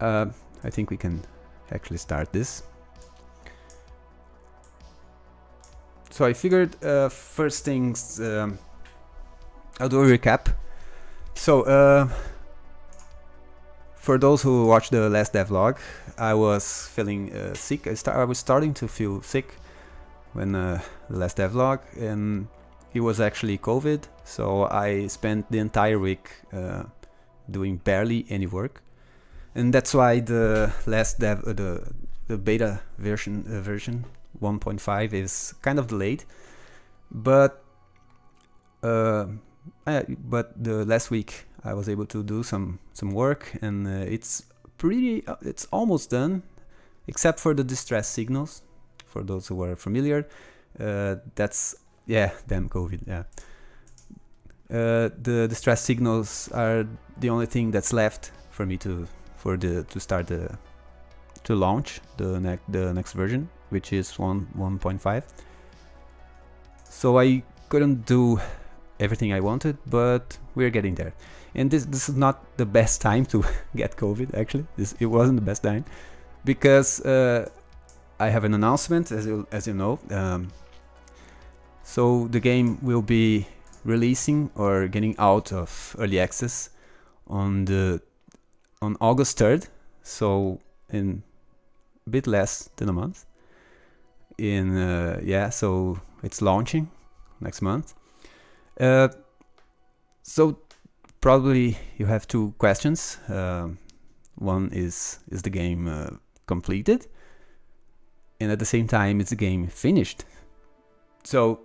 uh, I think we can actually start this. So I figured uh, first things, um, I'll do a recap. So uh, for those who watched the last devlog, I was feeling uh, sick. I, I, was starting to feel sick when uh, the last devlog, and it was actually COVID. So I spent the entire week uh, doing barely any work, and that's why the last dev, uh, the the beta version uh, version 1.5 is kind of delayed, but uh, I, but the last week I was able to do some some work, and uh, it's pretty uh, it's almost done, except for the distress signals. For those who are familiar, uh, that's yeah, damn COVID, yeah. The distress signals are the only thing that's left for me to for the to start the to launch the next the next version which is 1 1.5 so I couldn't do everything I wanted but we're getting there. And this this is not the best time to get COVID actually. This it wasn't the best time because uh, I have an announcement as you as you know um, so the game will be releasing or getting out of early access on the on August 3rd so in a bit less than a month. In uh, yeah so it's launching next month. Uh, so probably you have two questions. Uh, one is is the game uh, completed? And at the same time is the game finished? So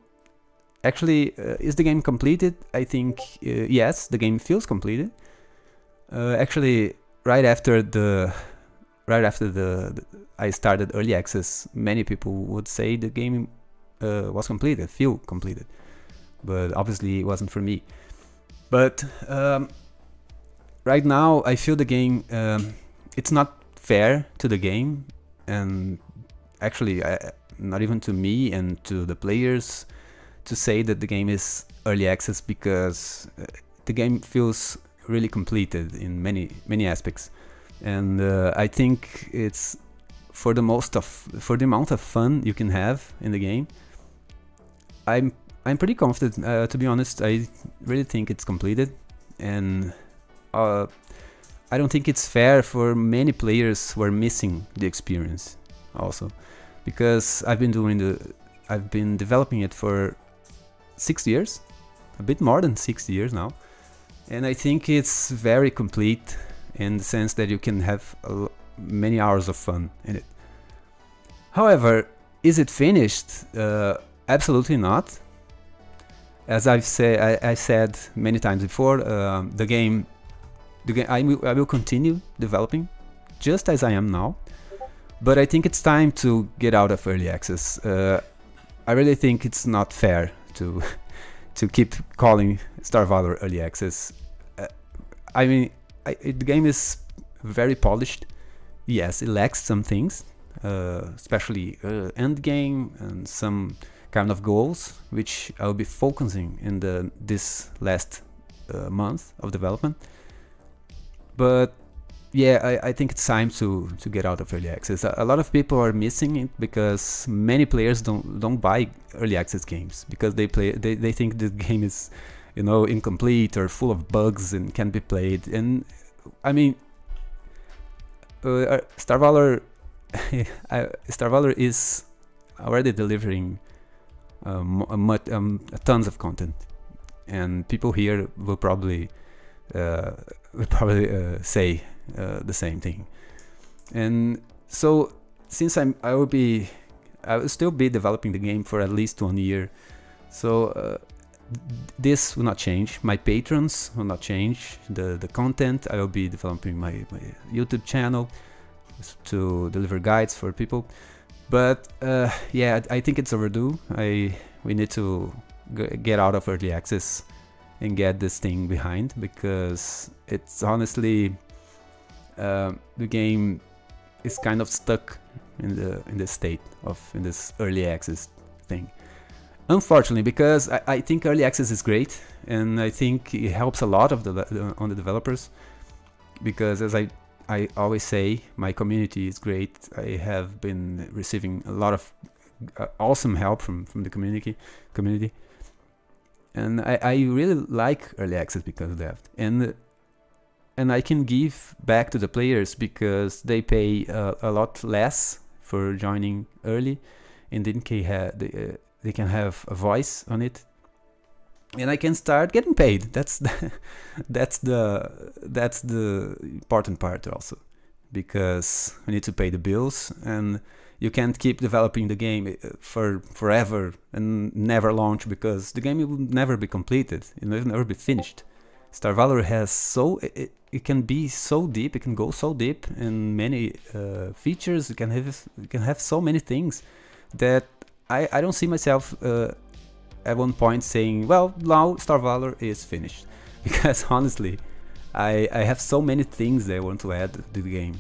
actually uh, is the game completed? I think uh, yes the game feels completed. Actually right after the right after the, the, I started early access, many people would say the game uh, was completed, feel completed, but obviously it wasn't for me. But um, right now I feel the game, um, it's not fair to the game, and actually I, not even to me and to the players to say that the game is early access because uh, the game feels really completed in many many aspects and uh, I think it's for the most of for the amount of fun you can have in the game. I'm I'm pretty confident. Uh, to be honest, I really think it's completed, and uh, I don't think it's fair for many players who are missing the experience. Also, because I've been doing the I've been developing it for six years, a bit more than six years now, and I think it's very complete in the sense that you can have many hours of fun in it. However, is it finished? Uh, absolutely not. As I've say, I, I said many times before, uh, the game, the game, I will, I will continue developing, just as I am now. But I think it's time to get out of early access. Uh, I really think it's not fair to to keep calling Star Valor early access. Uh, I mean, I, the game is very polished. Yes, it lacks some things, uh, especially uh, end game and some kind of goals, which I'll be focusing in the this last uh, month of development. But yeah, I, I, think it's time to to get out of early access. A, lot of people are missing it because many players don't don't buy early access games because they play they, they think the game is you know incomplete or full of bugs and can't be played and I mean uh, uh Star Valor Star Valor is already delivering um, um, tons of content and people here will probably uh, will probably uh, say uh, the same thing and so since I'm I will be I will still be developing the game for at least one year so uh, this will not change. My patrons will not change. The the content I will be developing my, my YouTube channel to deliver guides for people. But uh, yeah, I think it's overdue. I we need to get out of early access and get this thing behind because it's honestly uh, the game is kind of stuck in the in this state of in this early access thing. Unfortunately, because I, I, think early access is great, and I think it helps a lot of the on the developers, because as I I always say my community is great. I have been receiving a lot of uh, awesome help from from the community community, and I, I really like early access because of that. And and I can give back to the players because they pay uh, a lot less for joining early, and then can have they, uh, they can have a voice on it and I can start getting paid. That's the, that's the that's the important part also, because we need to pay the bills, and you can't keep developing the game uh, for forever and never launch because the game will never be completed. It will never be finished. Star Valor has so it, it can be so deep. It can go so deep in many uh, features. It can have it can have so many things that I I don't see myself. Uh, at one point saying, well, now Star Valor is finished. Because honestly, I, I have so many things I want to add to the game.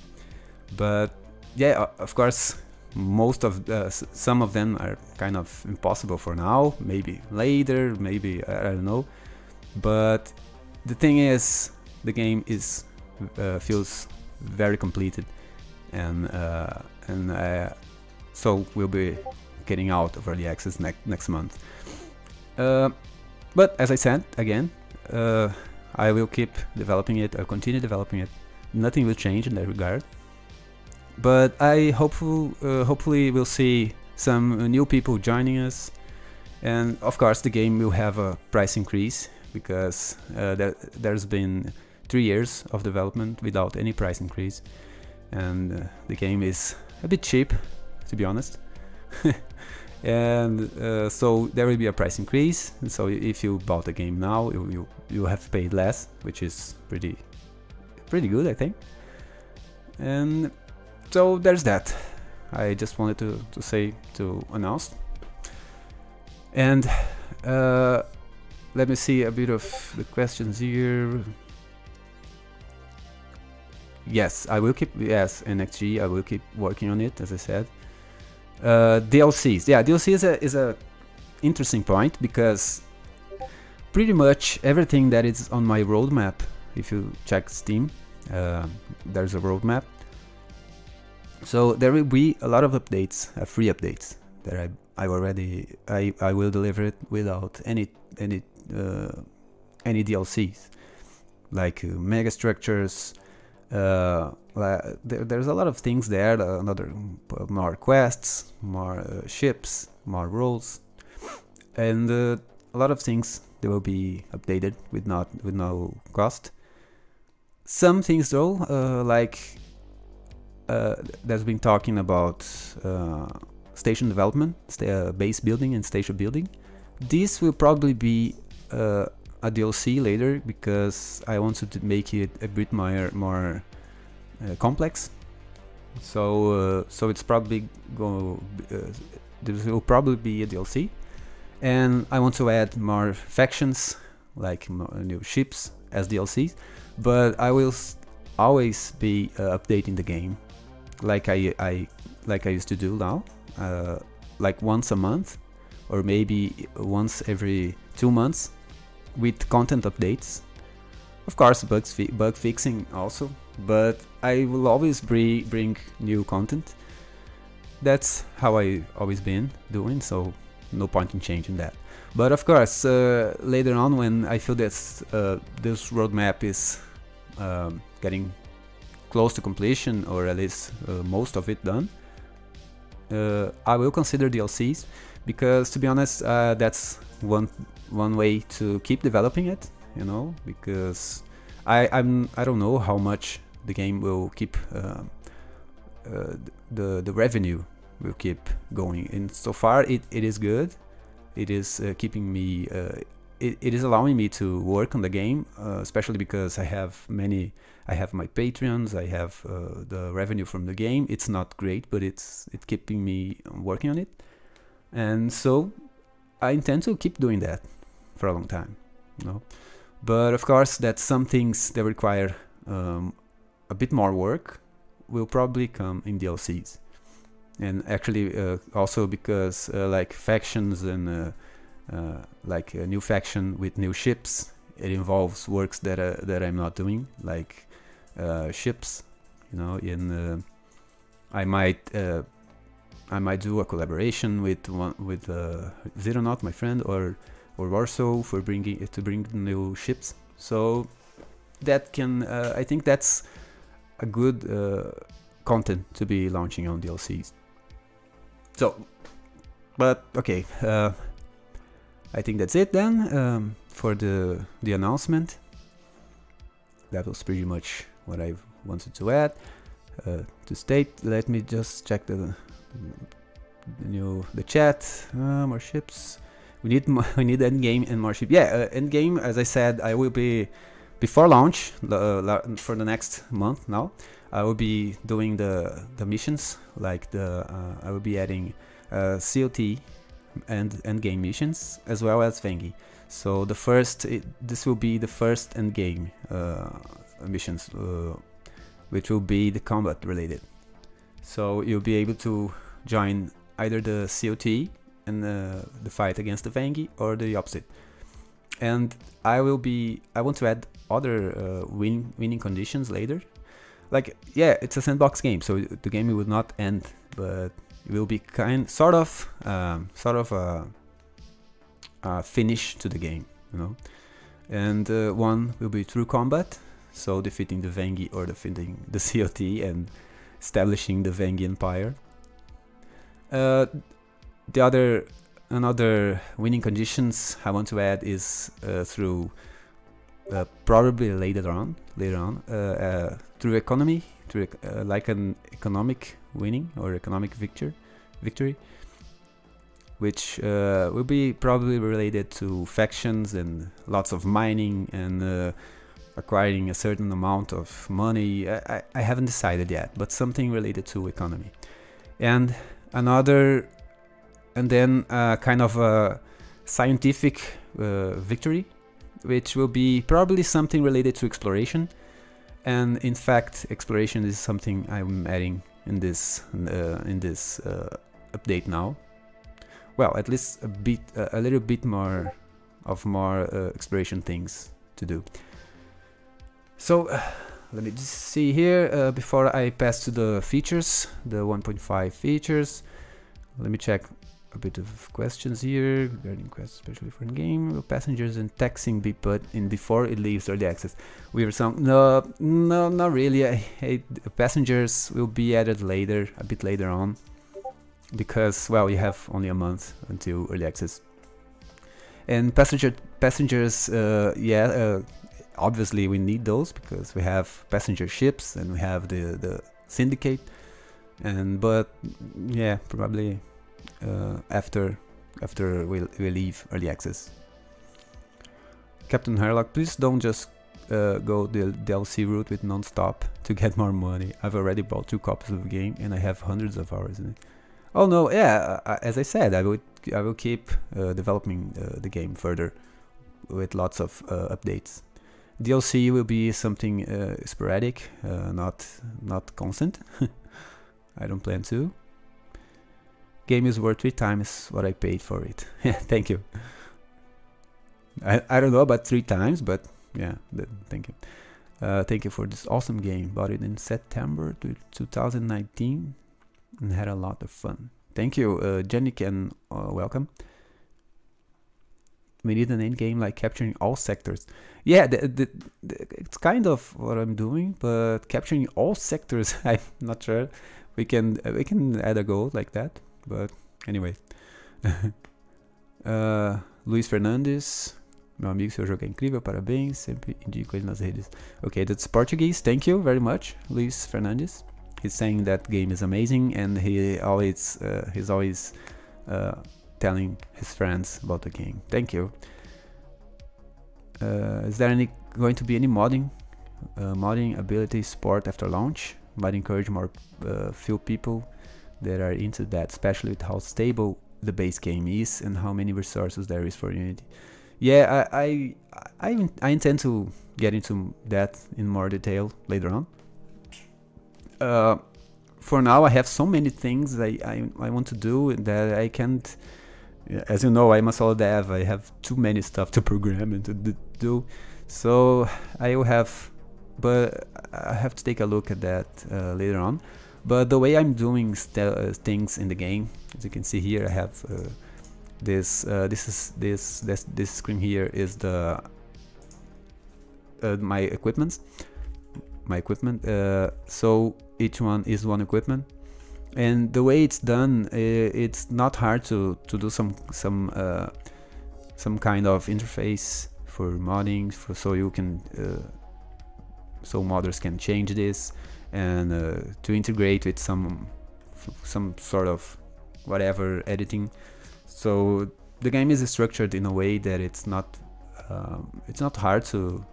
But yeah, of course, most of uh, some of them are kind of impossible for now. Maybe later, maybe I don't know. But the thing is, the game is uh, feels very completed, and uh, and uh, so we'll be getting out of early access ne next month. Uh, but as I said, again, uh, I will keep developing it, I'll continue developing it. Nothing will change in that regard. But I hopeful, uh, hopefully will see some new people joining us. And of course the game will have a price increase because uh, there, there's been three years of development without any price increase. And uh, the game is a bit cheap, to be honest. and uh, so there will be a price increase so if you bought the game now you, you, you have paid less which is pretty pretty good I think and so there's that I just wanted to, to say to announce and uh, let me see a bit of the questions here yes I will keep yes NXG I will keep working on it as I said uh, DLCs. Yeah, DLC is a, is a interesting point because pretty much everything that is on my roadmap, if you check Steam, uh, there's a roadmap. So there will be a lot of updates, uh, free updates that I I already I I will deliver it without any any any DLCs like uh, mega structures, uh, there, there's a lot of things there, another more quests, more uh, ships, more roles, and uh, a lot of things they will be updated with not with no cost. Some things though, uh, like uh, there's been talking about uh, station development, sta base building and station building. This will probably be uh, a DLC later because I wanted to make it a bit more more uh, complex. So uh, so it's probably go uh, this will probably be a DLC, and I want to add more factions like more new ships as DLCs, but I will always be updating the game like I, I like I used to do now, uh, like once a month, or maybe once every two months, with content updates. Of course, fi bug fixing also, but I will always bring bring new content. That's how I always been doing, so no point in changing that. But of course, uh, later on when I feel that uh, this roadmap is um, getting close to completion, or at least uh, most of it done, uh, I will consider DLCs because, to be honest, uh, that's one one way to keep developing it. You know, because I I'm I don't know how much the game will keep uh, uh, the the revenue will keep going and so far it, it is good it is uh, keeping me it, it is allowing me to work on the game especially because I have many I have my Patreons, I have uh, the revenue from the game. It's not great, but it's it's keeping me working on it, and so I intend to keep doing that for a long time. You know? But of course, that some things that require um, a bit more work will probably come in DLCs. And actually, uh, also because uh, like factions and uh, uh like a new faction with new ships, it involves works that uh, that I'm not doing, like uh, ships, you know, in I might I might do a collaboration with one with uh, Zeronaut, my friend, or or Warsaw for bringing it to bring new ships. So that can uh, I think that's a good uh, content to be launching on DLCs. So, but okay, uh, I think that's it then um, for the the announcement. That was pretty much what I wanted to add. Uh, to state, let me just check the, the new the chat. Uh, more ships. We need we need end game and more ship. Yeah, uh, end game. As I said, I will be before launch uh, for the next month now. I will be doing the the missions like the uh, I will be adding uh, COT and end game missions as well as Venghi. So the first it, this will be the first end game uh, missions which will be the combat related. So you'll be able to join either the COT and uh, the fight against the Venghi or the opposite. And I will be, I want to add other uh, win, winning conditions later. Like, yeah, it's a sandbox game, so the game will not end, but it will be kind, sort of, um, sort of a, a, finish to the game, you know. And uh, one will be through combat, so defeating the Venghi or defeating the COT and establishing the Venghi Empire. Uh, the other another winning conditions I want to add is uh, through uh, probably later on later on uh, uh, through economy through uh, like an economic winning or economic victory victory which will be probably related to factions and lots of mining and acquiring a certain amount of money. I, I haven't decided yet, but something related to economy. And another, and then uh, kind of a scientific uh, victory, which will be probably something related to exploration. And in fact, exploration is something I'm adding in this uh, in this uh, update now. Well, at least a bit, a little bit more of more uh, exploration things to do. So uh, let me just see here uh, before I pass to the features, the 1.5 features. Let me check a bit of questions here regarding quests, especially for in-game. Will passengers and taxing be put in before it leaves early access? We were some no, no, not really. I, I, passengers will be added later, a bit later on, because well, you have only a month until early access. And passenger passengers, uh, yeah, uh, obviously we need those because we have passenger ships and we have the the syndicate and but yeah probably after after we we leave early access captain harlock please don't just uh, go the DLC route with non-stop to get more money i've already bought two copies of the game and i have hundreds of hours in it oh no yeah uh, as i said i will i will keep uh, developing uh, the game further with lots of uh, updates DLC will be something uh, sporadic, uh, not not constant. I don't plan to. Game is worth three times what I paid for it. thank you. I, I don't know about three times, but yeah, thank you. Uh, thank you for this awesome game. Bought it in September 2019 and had a lot of fun. Thank you, uh, Jenny, and uh, welcome we need an end game like capturing all sectors. Yeah, the, the, the, it's kind of what I'm doing, but capturing all sectors, I'm not sure. We can uh, we can add a goal like that, but anyway. uh, Luiz Fernandes, meu amigo, seu jogo é incrível, parabéns, sempre indico ele nas redes. Okay, that's Portuguese. Thank you very much, Luiz Fernandes. He's saying that game is amazing, and he always uh, he's always uh, telling his friends about the game. Thank you. Uh, is there any going to be any modding, uh, modding ability support after launch? Might encourage more uh, few people that are into that, especially with how stable the base game is and how many resources there is for Unity. Yeah, I I I, I intend to get into that in more detail later on. Uh, for now, I have so many things I, I, I want to do that I can't as you know, I'm a solo dev. I have too many stuff to program and to do. So I will have but I have to take a look at that uh, later on. But the way I'm doing uh, things in the game, as you can see here, I have uh, this. Uh, this is this this this screen here is the uh, my equipments, my equipment. Uh, so each one is one equipment, and the way it's done, it's not hard to to do some some some kind of interface for modding, for so you can so modders can change this and uh, to integrate with some some sort of whatever editing. So the game is structured in a way that it's not um, it's not hard to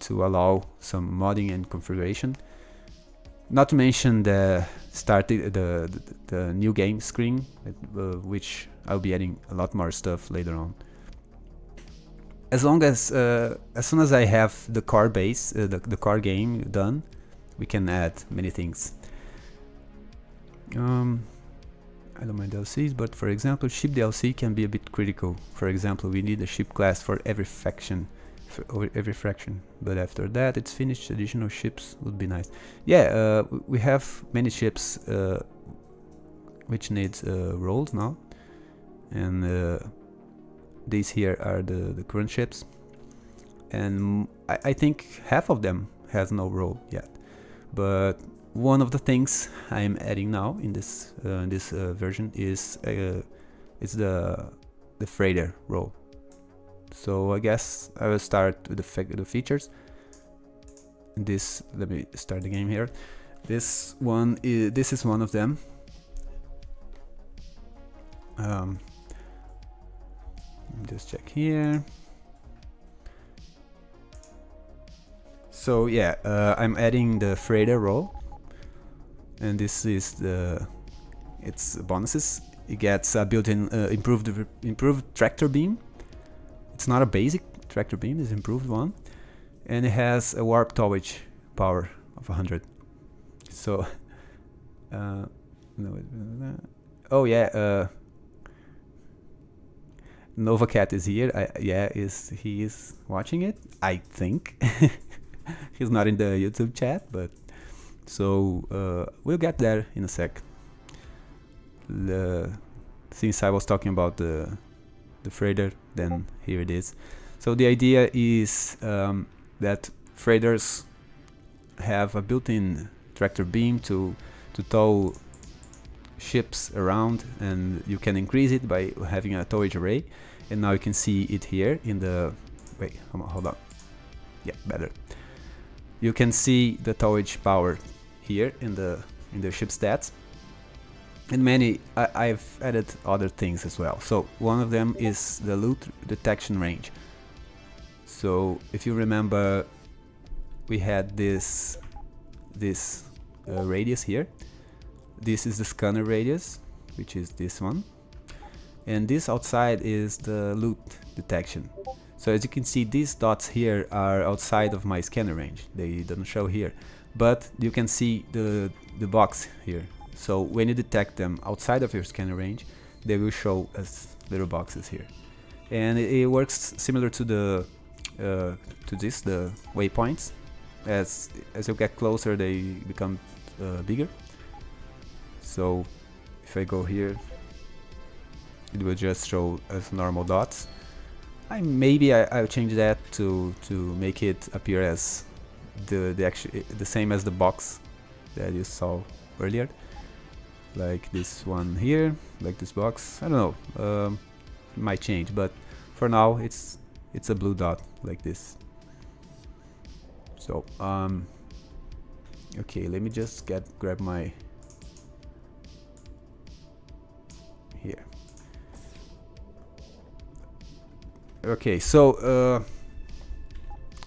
to allow some modding and configuration. Not to mention the start the, the, the new game screen uh, which I'll be adding a lot more stuff later on. As long as uh, as soon as I have the core base uh, the, the core game done we can add many things. Um, I don't mind DLCs, but for example, ship DLC can be a bit critical. For example, we need a ship class for every faction, for every fraction. But after that, it's finished. Additional ships would be nice. Yeah, uh, we have many ships uh, which needs uh, roles now, and uh, these here are the the current ships, and I, I think half of them has no role yet but one of the things I'm adding now in this uh, in this uh, version is uh, the the freighter role. So I guess I will start with the, the features. This let me start the game here. This one is this is one of them. Um, just check here. So yeah, uh, I'm adding the freighter role, and this is the its bonuses. It gets a built-in uh, improved improved tractor beam. It's not a basic tractor beam; it's improved one, and it has a warp towage power of 100. So, uh, oh yeah, uh, Nova Cat is here. I, yeah, is he is watching it? I think. he's not in the YouTube chat, but so uh, we'll get there in a sec. The, since I was talking about the the freighter, then here it is. So the idea is um, that freighters have a built-in tractor beam to to tow ships around, and you can increase it by having a towage array. And now you can see it here in the wait, hold on, yeah, better you can see the towage power here in the in the ship stats. And many I, have added other things as well. So one of them is the loot detection range. So if you remember we had this this uh, radius here. This is the scanner radius which is this one. And this outside is the loot detection so as you can see, these dots here are outside of my scanner range. They don't show here, but you can see the, the box here. So when you detect them outside of your scanner range, they will show as little boxes here. And it, works similar to the uh, to this, the waypoints. As as you get closer, they become uh, bigger. So if I go here, it will just show as normal dots. I maybe I, will change that to to make it appear as the the actual the same as the box that you saw earlier, like this one here, like this box. I don't know, um, might change, but for now it's it's a blue dot like this. So um, okay, let me just get grab my okay so uh,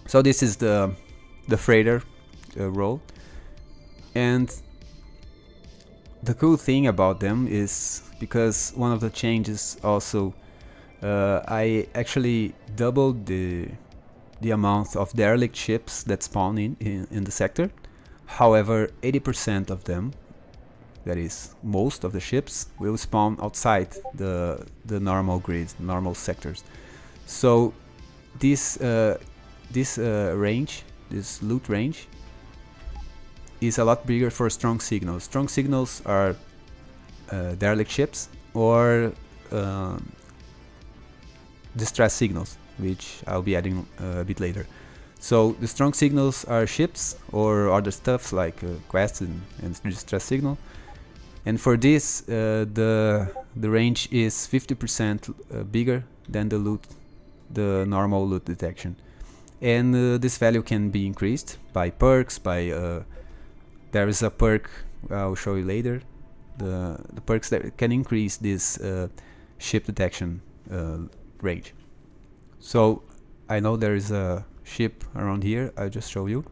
so this is the the freighter uh, role and the cool thing about them is because one of the changes also uh, I actually doubled the the amount of derelict ships that spawn in, in, in the sector. However 80% of them that is most of the ships will spawn outside the the normal grids normal sectors so this uh, this uh, range, this loot range is a lot bigger for strong signals. Strong signals are uh, derelict ships or uh, distress signals, which I'll be adding uh, a bit later. So the strong signals are ships or other stuff like uh, quests and, and distress signal. And for this, uh, the the range is 50% uh, bigger than the loot, the normal loot detection. And uh, this value can be increased by perks, by uh, there is a perk I'll show you later. The the perks that can increase this uh, ship detection range. So I know there is a ship around here I'll just show you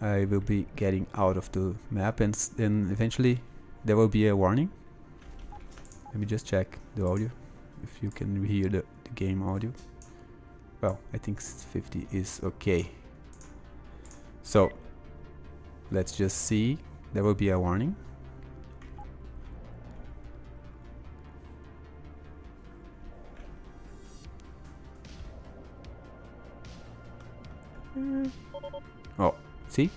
I will be getting out of the map and then eventually there will be a warning let me just check the audio if you can hear the game audio. Well I think 50 is okay. So let's just see. There will be a warning. Oh, see?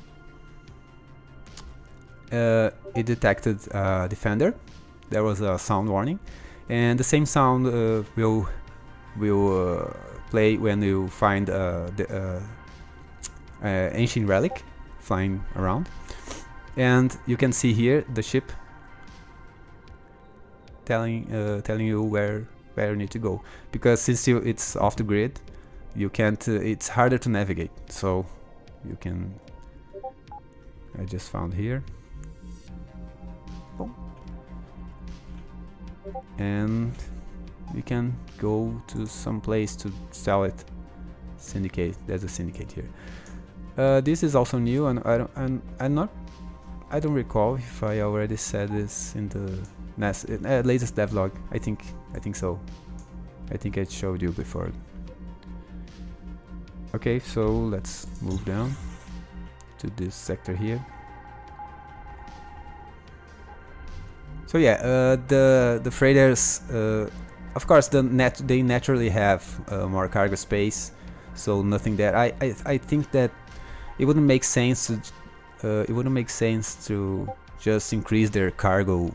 Uh, it detected a defender. There was a sound warning, and the same sound uh, will will uh, play when you find uh, the uh, uh, ancient relic flying around, and you can see here the ship telling telling you where where you need to go. Because since you, it's off the grid you can't uh, it's harder to navigate. So you can I just found here. And you can go to some place to sell it. Syndicate there's a syndicate here. Uh, this is also new and I don't I'm, I'm not I don't recall if I already said this in the uh, latest devlog. I think I think so. I think I showed you before. Okay, so let's move down to this sector here. So yeah, uh, the the freighters, uh, of course, the they naturally have uh, more cargo space, so nothing there. I, I I think that it wouldn't make sense to uh, it wouldn't make sense to just increase their cargo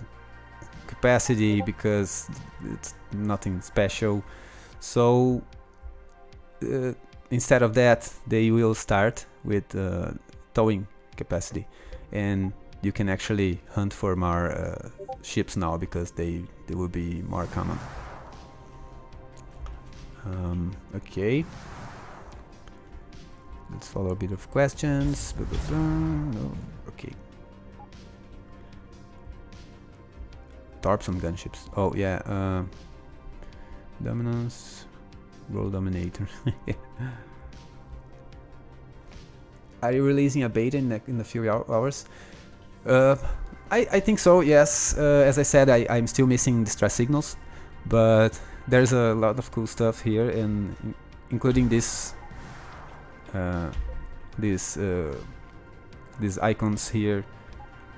capacity because it's nothing special. So uh, instead of that they will start with uh, towing capacity and you can actually hunt for more uh, ships now because they they will be more common um, okay let's follow a bit of questions no. okay Torps on gunships oh yeah uh, dominance World Dominator. Are you releasing a beta in, in a few hours? Uh, I, I think so, yes. Uh, as I said, I, I'm still missing distress signals, but there's a lot of cool stuff here, and including this, uh, these, uh, these icons here.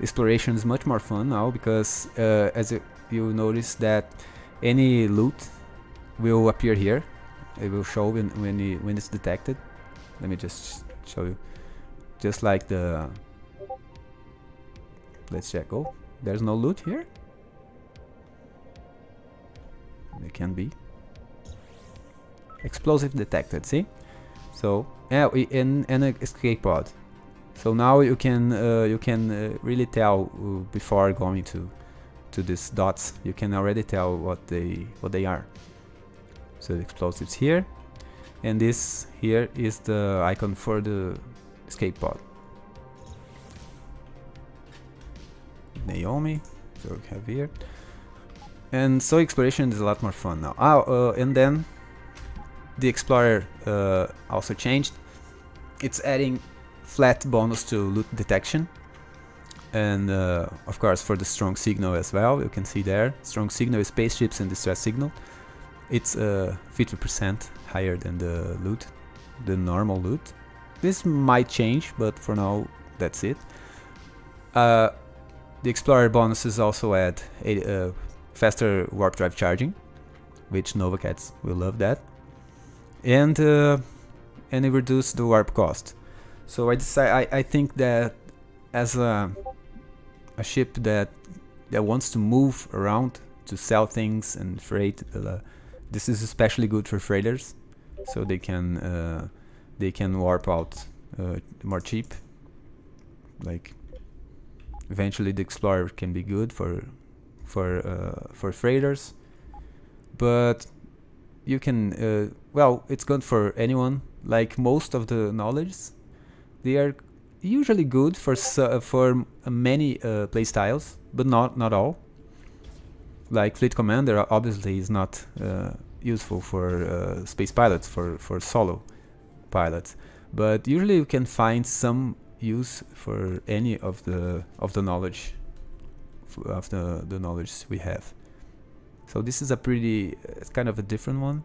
Exploration is much more fun now because, uh, as you, you notice that any loot will appear here. It will show when when, it, when it's detected. Let me just show you. Just like the let's check. Oh there's no loot here there can be. Explosive detected see? So yeah in an escape pod. So now you can uh, you can uh, really tell uh, before going to to these dots you can already tell what they what they are. So the explosives here and this here is the icon for the escape pod. Naomi so we have here and so exploration is a lot more fun now. Oh, uh, and then the explorer uh, also changed. It's adding flat bonus to loot detection. And uh, of course for the strong signal as well you can see there. Strong signal is spaceships and distress signal. It's 50% uh, higher than the loot, the normal loot. This might change, but for now, that's it. Uh, the Explorer bonuses also add a, uh, faster warp drive charging, which Nova will love that. And, uh, and it reduces the warp cost. So I decide I, I think that as a a ship that that wants to move around to sell things and freight, uh, this is especially good for freighters, so they can uh, they can warp out uh, more cheap. Like eventually the Explorer can be good for for uh, for freighters, but you can uh, well it's good for anyone. Like most of the knowledge, they are usually good for for many uh, playstyles, but not not all. Like Fleet Commander obviously is not uh, useful for uh, space pilots for for solo pilots, but usually you can find some use for any of the of the knowledge of the the knowledge we have. So this is a pretty it's kind of a different one,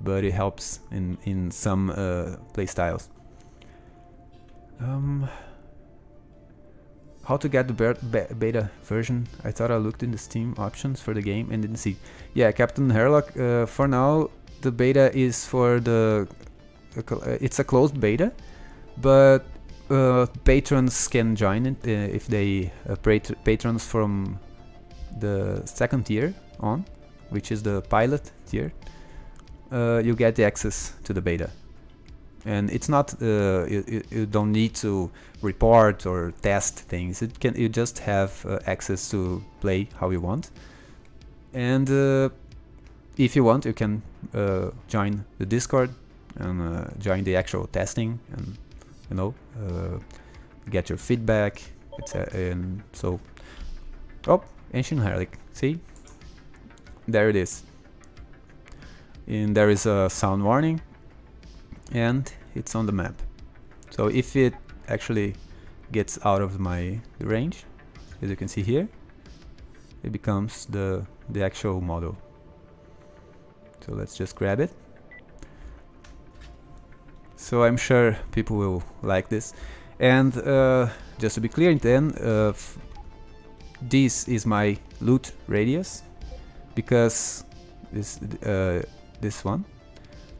but it helps in in some uh, play styles. Um, how to get the beta version? I thought I looked in the Steam options for the game and didn't see. Yeah, Captain Herlock. Uh, for now, the beta is for the. Uh, it's a closed beta, but uh, patrons can join it uh, if they uh, patrons from the second tier on, which is the pilot tier. Uh, you get the access to the beta, and it's not uh, you, you, don't need to report or test things. It can you just have uh, access to play how you want, and if you want, you can join the Discord and join the actual testing and you know uh, get your feedback and so oh ancient herald see? There it is. And there is a sound warning and it's on the map. So if it actually gets out of my range as you can see here it becomes the the actual model. So let's just grab it so I'm sure people will like this. And uh, just to be clear then uh, this is my loot radius because this uh, this one.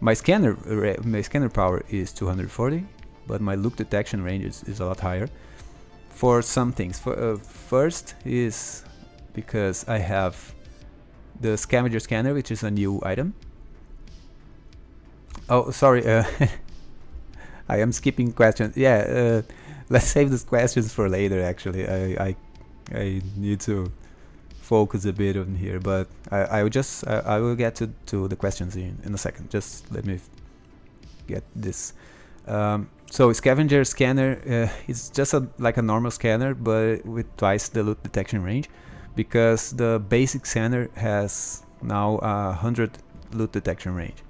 My scanner my scanner power is 240 but my loot detection range is, is a lot higher for some things. For, uh, first is because I have the scavenger scanner which is a new item. Oh sorry uh, I am skipping questions. Yeah, uh, let's save these questions for later. Actually, I I, I need to focus a bit on here, but I I will just I, I will get to to the questions in in a second. Just let me get this. Um, so scavenger scanner uh, is just a, like a normal scanner, but with twice the loot detection range, because the basic scanner has now a hundred loot detection range.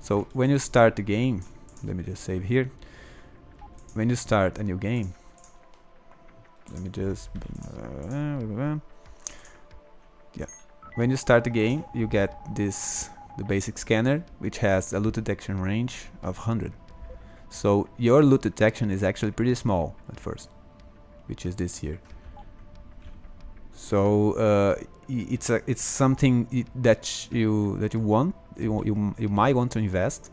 So when you start the game, let me just save here. When you start a new game. Let me just yeah. When you start the game you get this the basic scanner which has a loot detection range of 100 so your loot detection is actually pretty small at first which is this here. So uh, it's a it's something that you that you want you, you, you might want to invest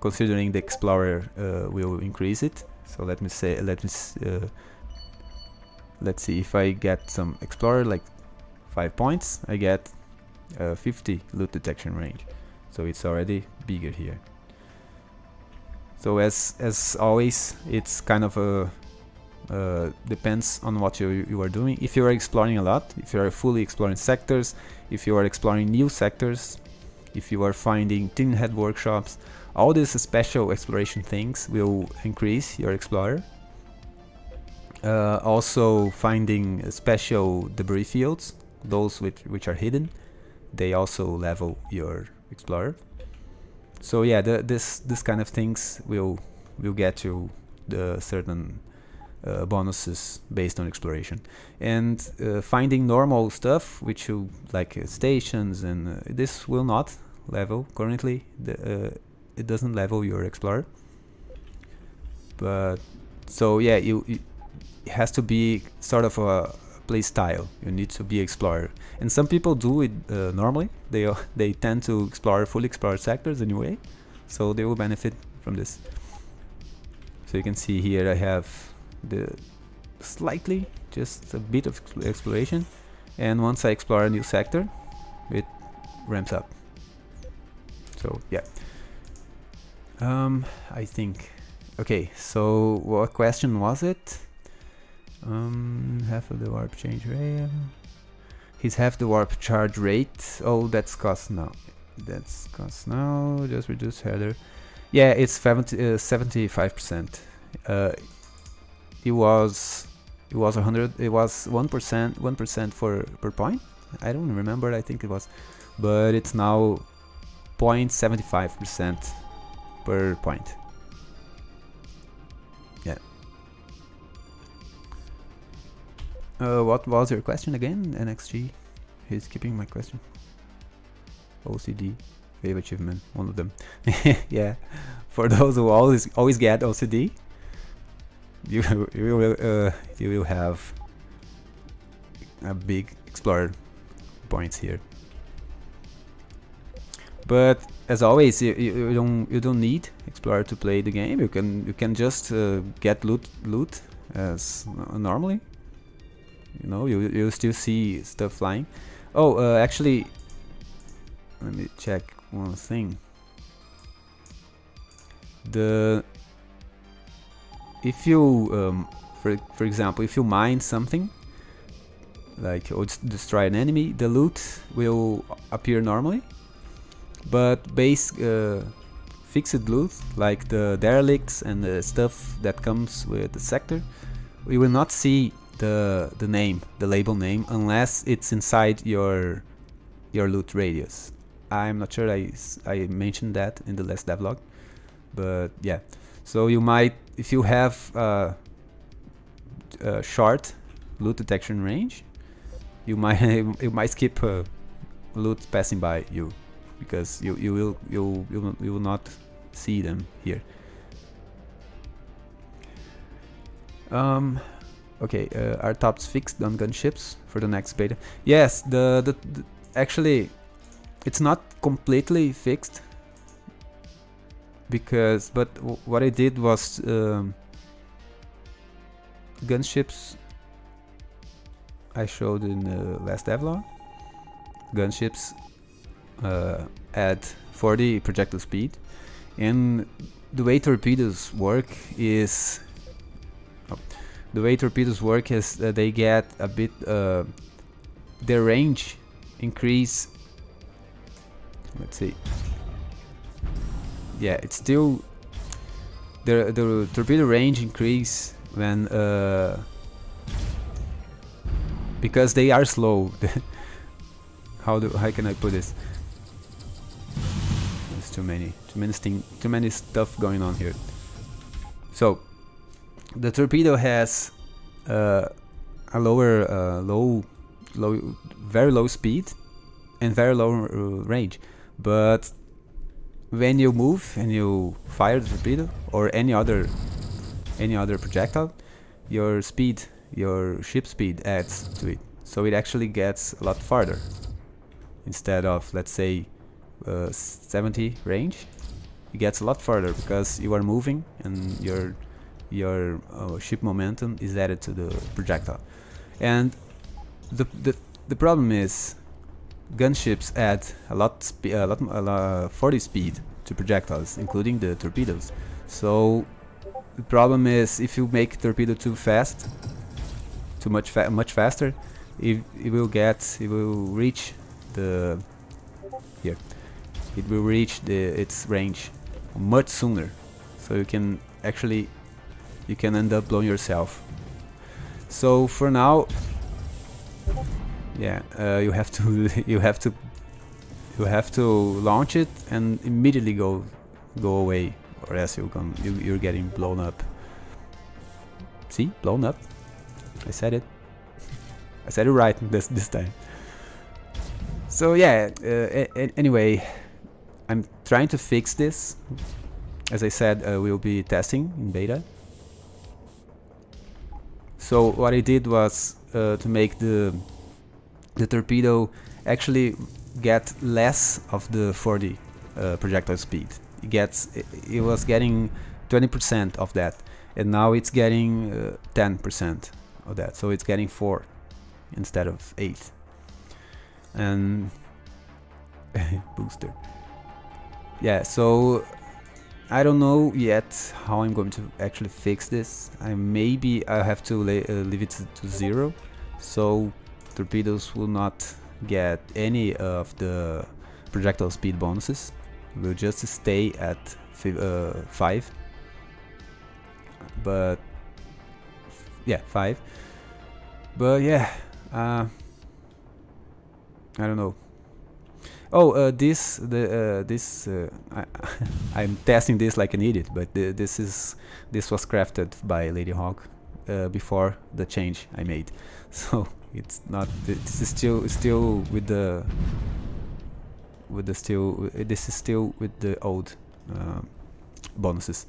considering the explorer uh, will increase it. So let me say let me uh, let's see if I get some explorer like 5 points I get uh, 50 loot detection range. So it's already bigger here. So as as always it's kind of a uh, depends on what you, you are doing. If you are exploring a lot if you are fully exploring sectors if you are exploring new sectors if you are finding tin head workshops all these special exploration things will increase your explorer. Uh, also finding special debris fields, those which, which are hidden, they also level your explorer. So yeah, the, this this kind of things will will get you the certain uh, bonuses based on exploration and uh, finding normal stuff which you like uh, stations and uh, this will not level currently the, uh, it doesn't level your explorer but so yeah you, you it has to be sort of a play style you need to be explorer and some people do it uh, normally they they tend to explore fully explored sectors anyway so they will benefit from this So you can see here I have the slightly, just a bit of exploration. And once I explore a new sector, it ramps up. So yeah. Um, I think. Okay, so what question was it? Um, half of the warp change rate. He's half the warp charge rate. Oh, that's cost now. That's cost now. Just reduce header. Yeah, it's 75 uh, percent. Uh, it was it was 100. It was one percent. One percent for per point. I don't remember. I think it was, but it's now 0.75 percent point. Yeah. Uh, what was your question again? NXG. He's keeping my question. OCD. Wave achievement, one of them. yeah, for those who always always get OCD, you you will uh, you will have a big explorer points here. But as always, you, you, don't you don't need explorer to play the game. You can you can just uh, get loot loot as normally. You know, you you still see stuff flying. Oh, uh, actually, let me check one thing. The if you um, for for example if you mine something like or destroy an enemy, the loot will appear normally, but base uh, fixed loot like the derelicts and the stuff that comes with the sector, we will not see the the name, the label name, unless it's inside your your loot radius. I'm not sure I, I mentioned that in the last devlog, but yeah. So you might, if you have uh, a short loot detection range, you might you might skip uh, loot passing by you because you you will you you you will not see them here. Um, okay, uh, are tops fixed on gunships for the next beta? Yes, the, the, the actually it's not completely fixed because but what I did was um, gunships I showed in the last devlog gunships uh, add 40 projectile speed. And the way torpedoes work is oh, the way torpedoes work is that they get a bit uh, their range increase. Let's see. Yeah it's still the the torpedo range increase when uh, because they are slow. How do how can I put this too many too many thing too many stuff going on here. So the torpedo has uh, a lower uh, low low very low speed and very low uh, range. But when you move and you fire the torpedo or any other any other projectile your speed your ship speed adds to it. So it actually gets a lot farther instead of let's say uh, 70 range it gets a lot farther because you are moving and your your uh, ship momentum is added to the projectile and the, the the problem is gunships add a lot, a lot, a lot 40 speed to projectiles, including the torpedoes. So the problem is if you make torpedo too fast, too much fa much faster, it, it will get, it will reach the it will reach the its range much sooner. So you can actually, you can end up blowing yourself. So for now, yeah, uh, you have to you have to you have to launch it and immediately go go away, or else you're going you, you're getting blown up. See, blown up. I said it. I said it right this this time. So yeah. Uh, anyway, I'm trying to fix this. As I said, uh, we'll be testing in beta. So what I did was uh, to make the the torpedo actually get less of the 40 uh, projectile speed. It gets it, it was getting 20% of that, and now it's getting 10% of that so it's getting 4 instead of 8 and booster yeah so I don't know yet how I'm going to actually fix this. I maybe I have to uh, leave it to, zero so torpedoes will not get any of the projectile speed bonuses. Will just stay at uh, 5 but yeah 5 but yeah uh, I don't know oh uh, this the uh, this uh, I, am testing this like an idiot but this is this was crafted by Ladyhawk uh, before the change I made. So it's not this is still still with the with the still this is still with the old uh, bonuses.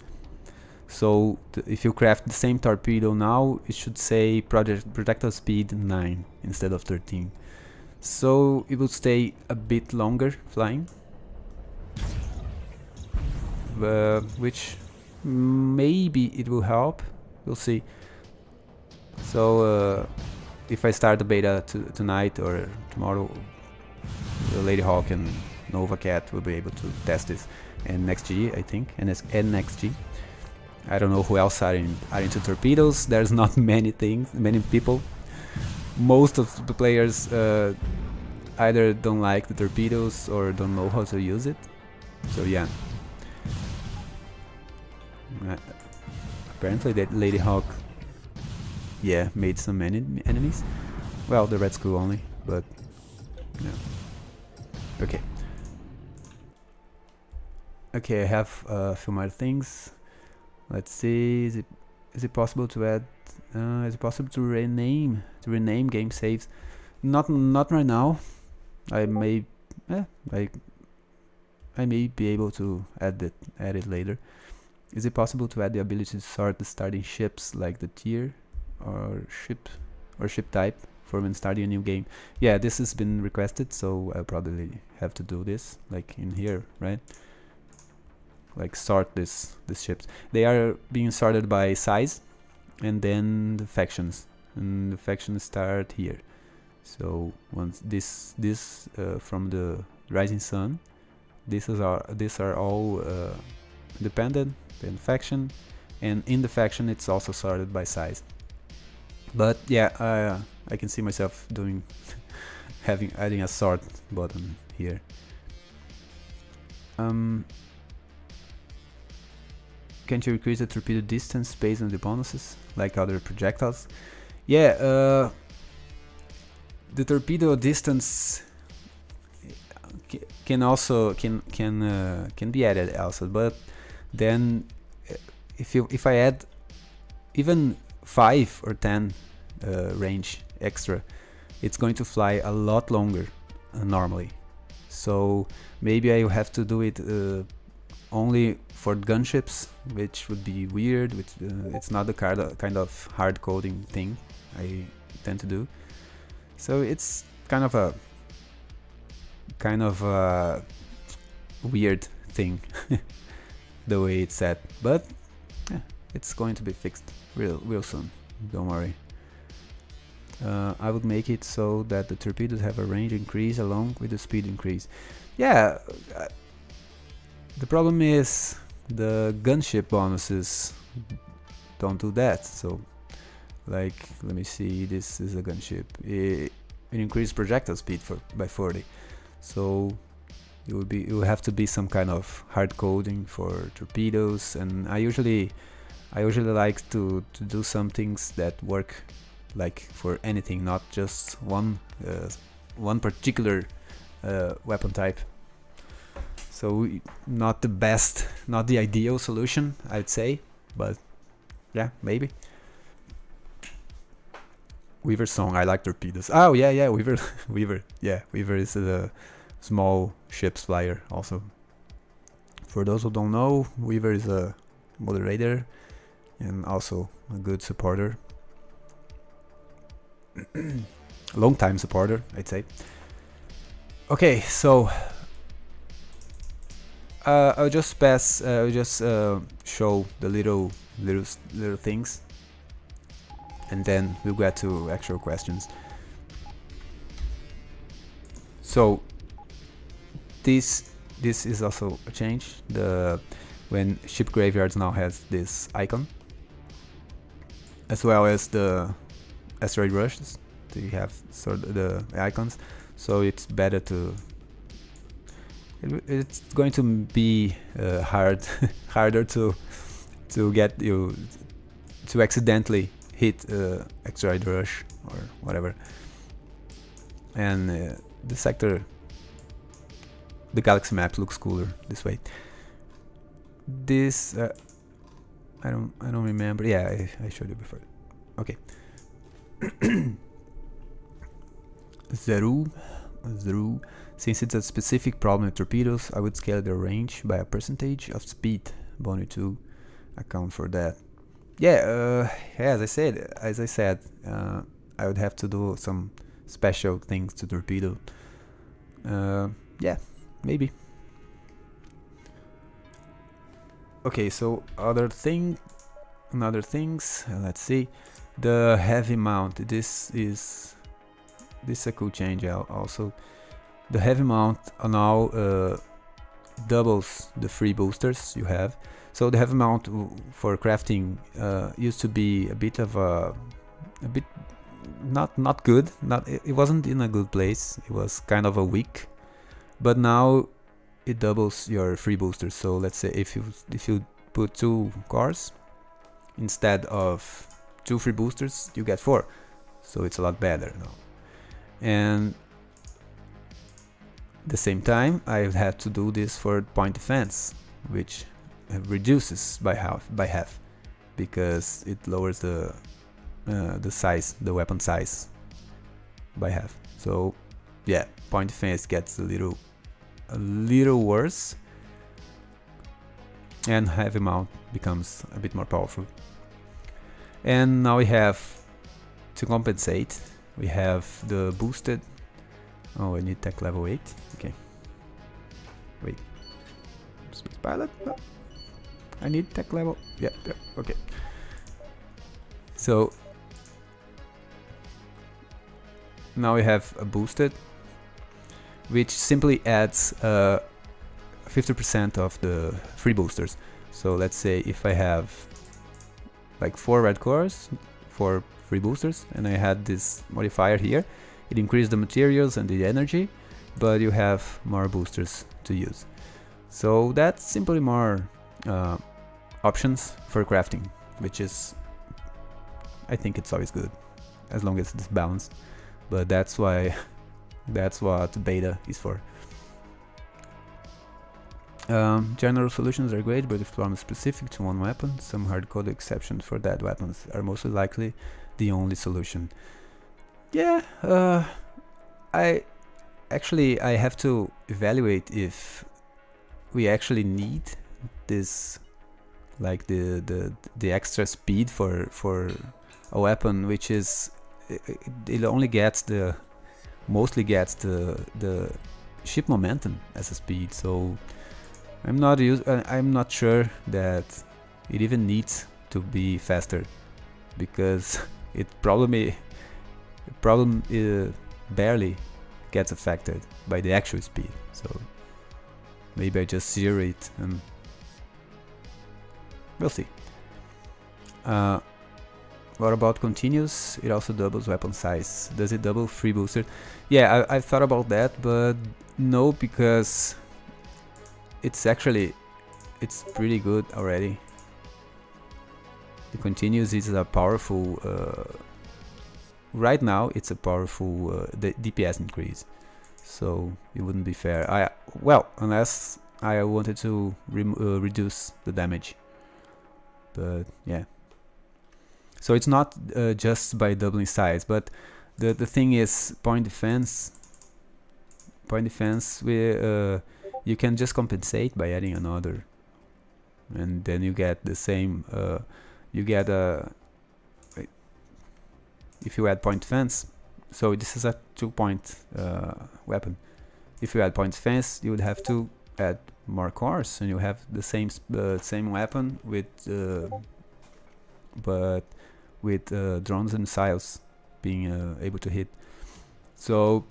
So if you craft the same torpedo now it should say project projectile speed 9 instead of 13 so it will stay a bit longer flying. Uh, which maybe it will help. We'll see. So uh, if I start the beta tonight or tomorrow the Ladyhawk and Nova Cat will be able to test this and NextG I think. And NextG I don't know who else are, in, are into torpedoes. There's not many things many people most of the players uh, either don't like the torpedoes or don't know how to use it. So yeah. Uh, apparently that Ladyhawk yeah, made some en enemies. Well, the Red Skull only, but yeah. Okay. Okay, I have a few more things. Let's see, is it is it possible to add uh, is it possible to rename to rename game saves? Not not right now. I may yeah, I I may be able to add it add it later. Is it possible to add the ability to sort the starting ships like the tier or ship or ship type for when starting a new game? Yeah, this has been requested, so I'll probably have to do this like in here, right? Like sort this these ships. They are being sorted by size and then the factions and the factions start here. So once this this uh, from the rising sun this is our these are all uh, dependent then faction and in the faction it's also sorted by size. But yeah uh, I can see myself doing having adding a sort button here. Um, can't you increase the torpedo distance based on the bonuses, like other projectiles? Yeah, uh, the torpedo distance can also can can uh, can be added also, but then uh, if you if I add even five or ten uh, range extra, it's going to fly a lot longer uh, normally. So maybe I have to do it uh, only for gunships, which would be weird. Which uh, it's not the kind of, kind of hard coding thing I tend to do. So it's kind of a kind of a weird thing the way it's set, but yeah, it's going to be fixed real real soon. Don't worry. Uh, I would make it so that the torpedoes have a range increase along with the speed increase. Yeah, uh, the problem is the gunship bonuses don't do that. So, like, let me see, this is a gunship. It, it increases projectile speed for by 40. So it would be it would have to be some kind of hard coding for torpedoes and I usually I usually like to, to do some things that work like for anything not just one uh, one particular uh, weapon type so not the best, not the ideal solution, I'd say, but yeah, maybe. Weaver song, I like torpedoes. Oh yeah, yeah, Weaver, Weaver, yeah, Weaver is a small ships flyer also. For those who don't know, Weaver is a moderator and also a good supporter. Long time supporter, I'd say. Okay, so uh, I'll just pass. Uh, I'll just uh, show the little little little things, and then we'll get to actual questions. So this this is also a change. The when ship graveyards now has this icon, as well as the asteroid rushes. You have sort of the icons, so it's better to. It, it's going to be uh, hard, harder to to get you to accidentally hit uh, asteroid rush or whatever. And uh, the sector the galaxy map looks cooler this way. This uh, I don't I don't remember. Yeah, I, I showed you before. Okay. Zeru, Zeru. Since it's a specific problem with torpedoes, I would scale the range by a percentage of speed. Bonnie to account for that. Yeah, uh, yeah, as I said, as I said, uh, I would have to do some special things to torpedo. Uh, yeah, maybe. Okay, so other thing, another things. Uh, let's see, the heavy mount. This is this is a cool change also. The heavy mount now uh, doubles the free boosters you have. So the heavy mount for crafting uh, used to be a bit of a a bit not not good. Not it, wasn't in a good place. It was kind of a weak but now it doubles your free boosters so let's say if you if you put two cars instead of two free boosters you get four so it's a lot better now and the same time I've had to do this for point defense which reduces by half by half because it lowers the uh, the size the weapon size by half. So yeah point defense gets a little a little worse and heavy mount becomes a bit more powerful. And now we have to compensate we have the boosted oh I need tech level 8 okay. Wait. Space pilot? No. I need tech level. Yeah, yeah okay. So now we have a boosted which simply adds 50% uh, of the free boosters. So let's say if I have like four red cores, four free boosters, and I had this modifier here, it increased the materials and the energy, but you have more boosters to use. So that's simply more uh, options for crafting, which is, I think it's always good, as long as it's balanced. But that's why That's what beta is for. Um, general solutions are great, but if problem is specific to one weapon, some hard-code exceptions for that weapons are most likely the only solution. Yeah, uh, I actually I have to evaluate if we actually need this, like the the the extra speed for for a weapon, which is it, it only gets the mostly gets the the ship momentum as a speed. So I'm not use uh, I'm not sure that it even needs to be faster because it probably problem uh, barely gets affected by the actual speed. So maybe I just zero it and we'll see. Uh, what about continuous? It also doubles weapon size. Does it double free booster? Yeah, I, I thought about that, but no, because it's actually it's pretty good already. The continuous is a powerful. Uh, right now, it's a powerful uh, DPS increase, so it wouldn't be fair. I well, unless I wanted to re uh, reduce the damage, but yeah. So it's not uh, just by doubling size, but the the thing is point defense. Point defense, we uh, you can just compensate by adding another, and then you get the same. Uh, you get a if you add point defense. So this is a two-point uh, weapon. If you add point defense, you would have to add more cores and you have the same uh, same weapon with uh, but with uh, drones and missiles being uh, able to hit so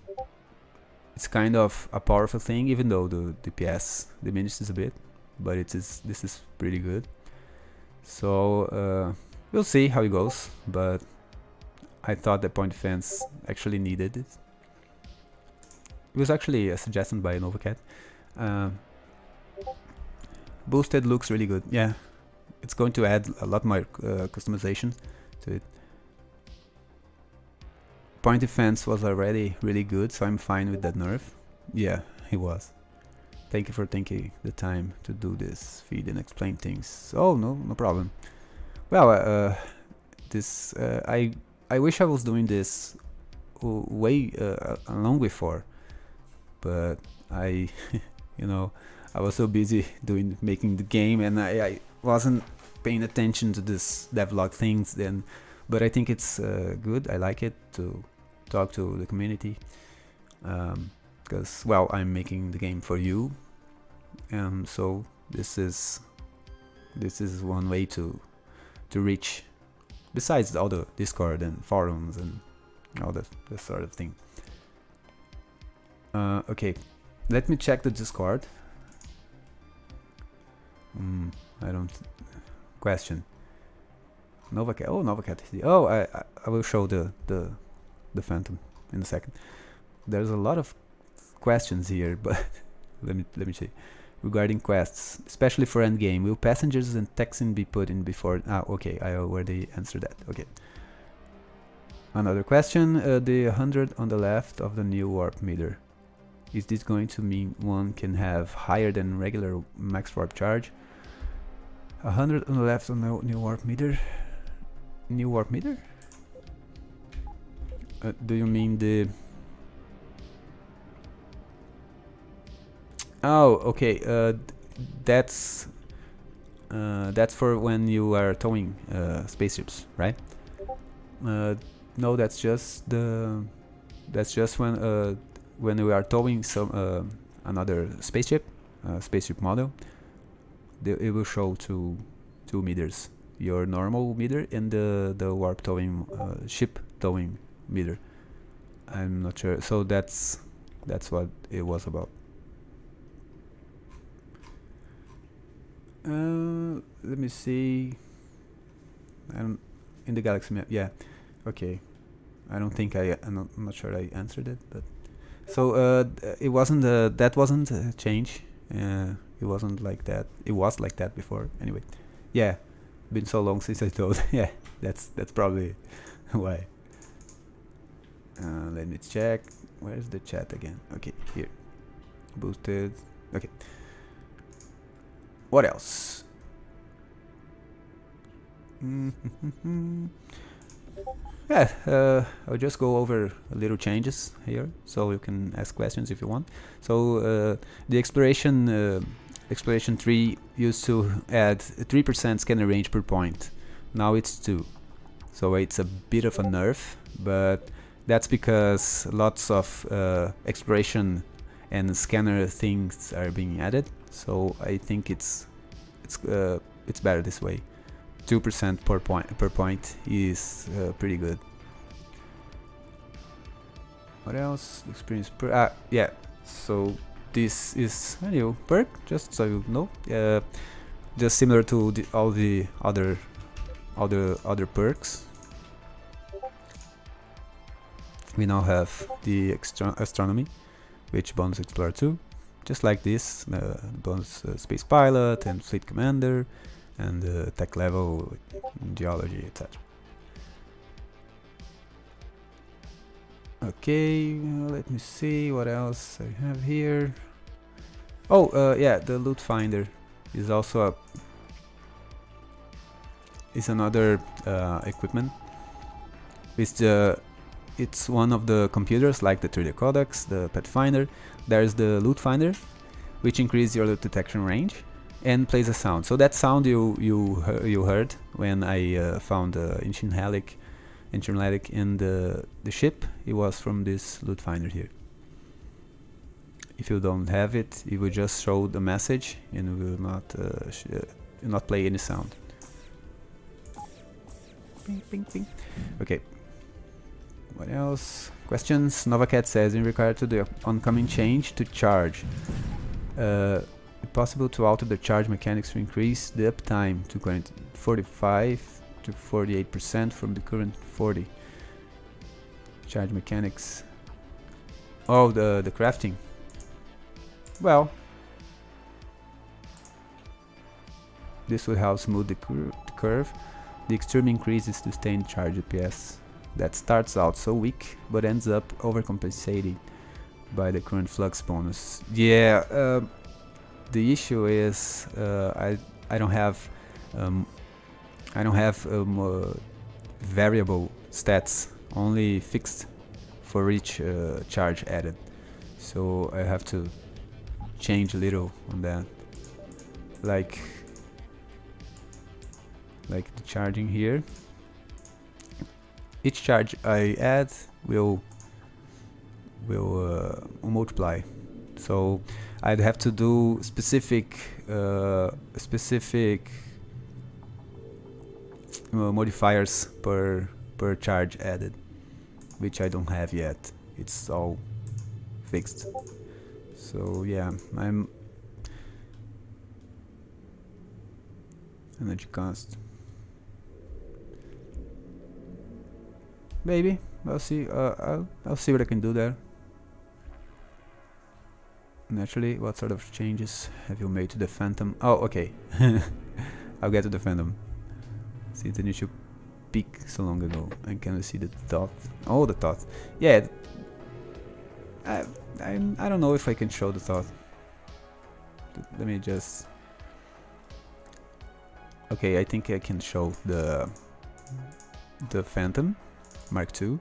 it's kind of a powerful thing even though the DPS diminishes a bit but it is this is pretty good so uh, we'll see how it goes but I thought the point defense actually needed it it was actually a suggestion by Novacat uh, boosted looks really good. Yeah, it's going to add a lot more uh, customization to it. Point defense was already really good, so I'm fine with that nerf. Yeah, he was. Thank you for taking the time to do this feed and explain things. Oh no, no problem. Well, uh, this uh, I I wish I was doing this way uh, long before, but I, you know, I was so busy doing making the game and I, I wasn't paying attention to this devlog things then but I think it's uh, good. I like it to talk to the community because um, well I'm making the game for you and so this is this is one way to to reach besides all the discord and forums and all that, sort of thing uh, okay let me check the discord Mm, I don't question. Novacat. Oh, Novacat. Oh, I, I I will show the the the Phantom in a second. There's a lot of questions here, but let me let me see. Regarding quests, especially for endgame, will passengers and taxing be put in before? Ah, okay, I already answered that. Okay. Another question: uh, The 100 on the left of the new warp meter. Is this going to mean one can have higher than regular max warp charge? 100 on the left on the new warp meter. New warp meter? Uh, do you mean the... Oh, okay. Uh, that's uh, that's for when you are towing uh, spaceships, right? Uh, no, that's just the that's just when uh, when we are towing some uh, another spaceship, uh, spaceship model, it will show two two meters. Your normal meter and the the warp towing uh, ship towing meter. I'm not sure. So that's that's what it was about. Uh, let me see. I'm in the galaxy map. Yeah. Okay. I don't think I. I'm not, I'm not sure I answered it, but. So uh, it wasn't uh, that wasn't a change. Uh, it wasn't like that. It was like that before. Anyway, yeah, been so long since I told. yeah, that's that's probably why. Uh, let me check. Where's the chat again? Okay, here. Boosted. Okay. What else? Yeah, uh, I'll just go over a little changes here, so you can ask questions if you want. So uh, the exploration uh, exploration 3 used to add 3% scanner range per point. Now it's 2. So it's a bit of a nerf, but that's because lots of uh, exploration and scanner things are being added. So I think it's it's uh, it's better this way. 2% per point per point is uh, pretty good. What else? Experience per ah yeah. So this is a new perk, just so you know. Uh, just similar to the, all the other other other perks. We now have the astronomy, which bonus explorer 2, just like this, uh, bonus uh, space pilot and fleet commander, and uh, tech level, geology, etc. Okay, uh, let me see what else I have here. Oh, uh, yeah, the loot finder is also a is another uh, equipment. It's the it's one of the computers like the 3D Codex, the Pathfinder. There's the loot finder, which increases your loot detection range and plays a sound. So that sound you you you heard when I uh, found uh, Ancient Relic, Ancient Relic in the the ship, it was from this loot finder here. if you don't have it, it will just show the message and will not uh, uh not play any sound. Bing, bing, bing. Okay. What else? Questions? Novacat says in regard to the oncoming change to charge. Uh, possible to alter the charge mechanics to increase the uptime to current 45 to 48% from the current 40. Charge mechanics. Oh, the, the crafting. Well, this will help smooth the, cur the curve. The extreme increase is sustained charge DPS that starts out so weak but ends up overcompensated by the current flux bonus. Yeah, uh, the issue is uh, I I don't have um, I don't have um, uh, variable stats, only fixed for each uh, charge added. So I have to change a little on that. Like like the charging here. Each charge I add will will uh, multiply. So I'd have to do specific uh, specific uh, modifiers per per charge added, which I don't have yet. It's all fixed. So yeah, I'm energy cost. Maybe I'll see. Uh, I'll I'll see what I can do there. Naturally, what sort of changes have you made to the Phantom? Oh, okay. I'll get to the Phantom. See the initial peak so long ago. And can we see the dot? Oh, the dot. Yeah. I, I, I don't know if I can show the thought. Let me just... Okay, I think I can show the the Phantom Mark II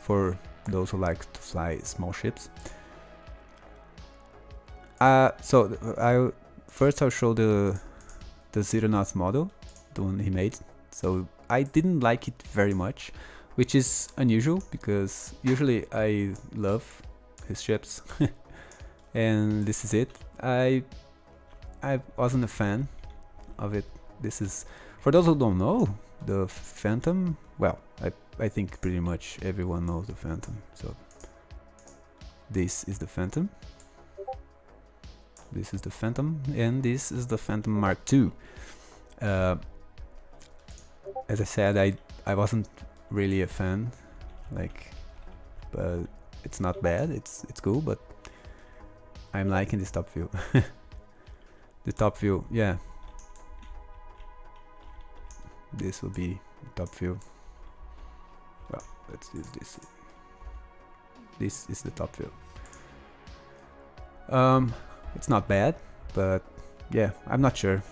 for those who like to fly small ships. Uh, so I first I'll show the the Zeronaut model, the one he made. So I didn't like it very much, which is unusual because usually I love his ships, and this is it. I I wasn't a fan of it. This is for those who don't know the Phantom. Well, I think pretty much everyone knows the Phantom. So this is the Phantom. This is the Phantom, and this is the Phantom Mark II. Uh, as I said, I I wasn't really a fan, like, but it's not bad. It's it's cool, but I'm liking this top view. the top view, yeah. This will be top view. Well, let's use this. This is the top view. Um, it's not bad, but yeah, I'm not sure.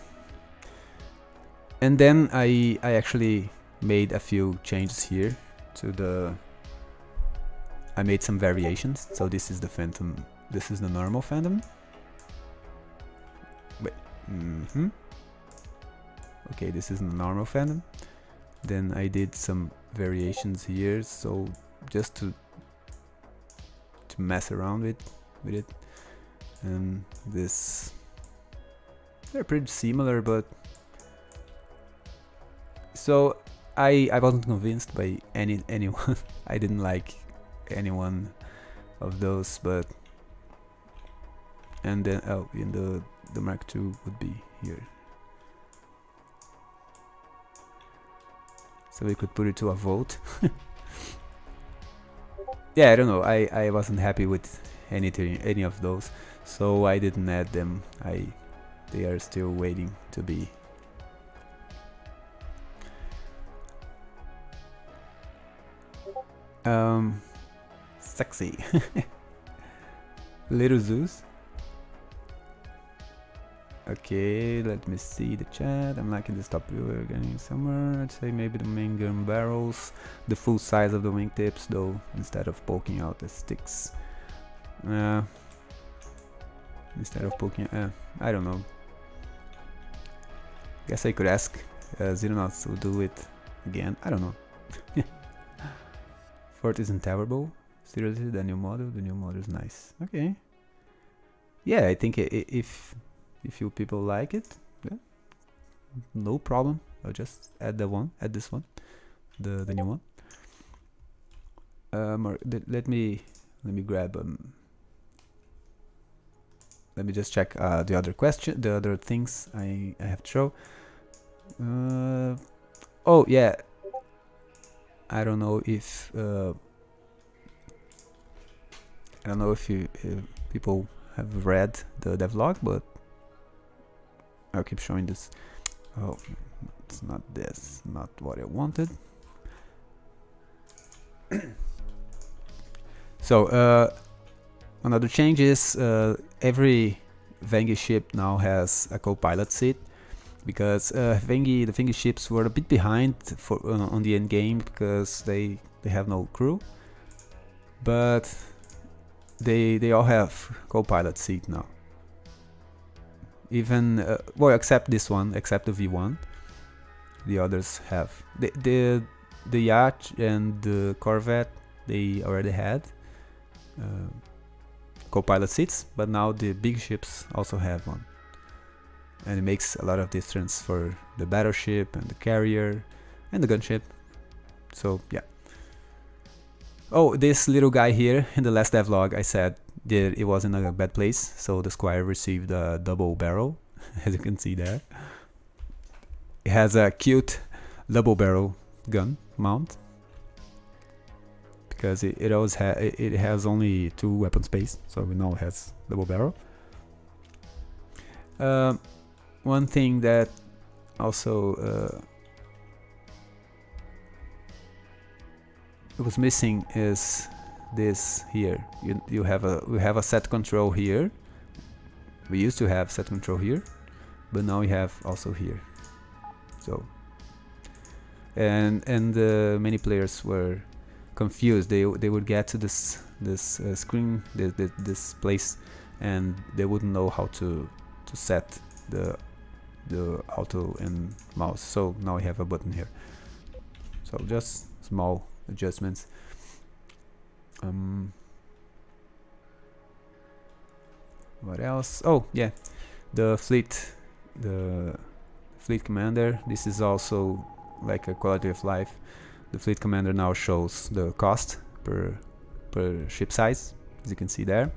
And then I, I actually made a few changes here to the... I made some variations. So this is the Phantom, this is the normal Phantom. Wait, mm -hmm. Okay, this is the normal Phantom. Then I did some variations here, so just to to mess around with with it. And this they're pretty similar but so I I wasn't convinced by any anyone. I didn't like anyone of those but and then oh in the the Mark II would be here so we could put it to a vote. Yeah I don't know. I I wasn't happy with anything any of those. So I didn't add them. I they are still waiting to be. Um sexy. Little Zeus okay let me see the chat I'm liking this top view we're getting somewhere I'd say maybe the main gun barrels the full size of the wingtips though instead of poking out the sticks uh, instead of poking. Uh, I don't know. Guess I could ask uh, Xenonauts to do it again. I don't know. Fort isn't terrible. Seriously, the new model? The new model is nice. Okay. yeah, I think if if you people like it, yeah, no problem. I'll just add the one, add this one, the the new one. Um, let me let me grab um. Let me just check uh, the other question, the other things I I have to show. Uh, oh yeah. I don't know if uh, I don't know if you if people have read the devlog, but I'll keep showing this. Oh, it's not this, not what I wanted. so uh, another change is uh, every Venghi ship now has a co-pilot seat because uh, Venghi, the Venghi ships were a bit behind for uh, on the end game because they they have no crew, but they they all have co-pilot seat now. Even uh, well, except this one, except the V1, the others have. The the the yacht and the Corvette they already had uh, co-pilot seats, but now the big ships also have one. And it makes a lot of difference for the battleship and the carrier and the gunship. So yeah. Oh this little guy here in the last devlog I said it was in a bad place so the squire received a double barrel as you can see there. It has a cute double barrel gun mount because it, it always ha it has only two weapon space so we know it has double barrel. Um, one thing that also uh, was missing is this here. You you have a we have a set control here. We used to have set control here, but now we have also here. So and and uh, many players were confused. They they would get to this this uh, screen this, this place and they wouldn't know how to to set the the auto and mouse so now we have a button here so just small adjustments um, what else? Oh yeah. The fleet the fleet commander. This is also like a quality of life. The fleet commander now shows the cost per per ship size as you can see there.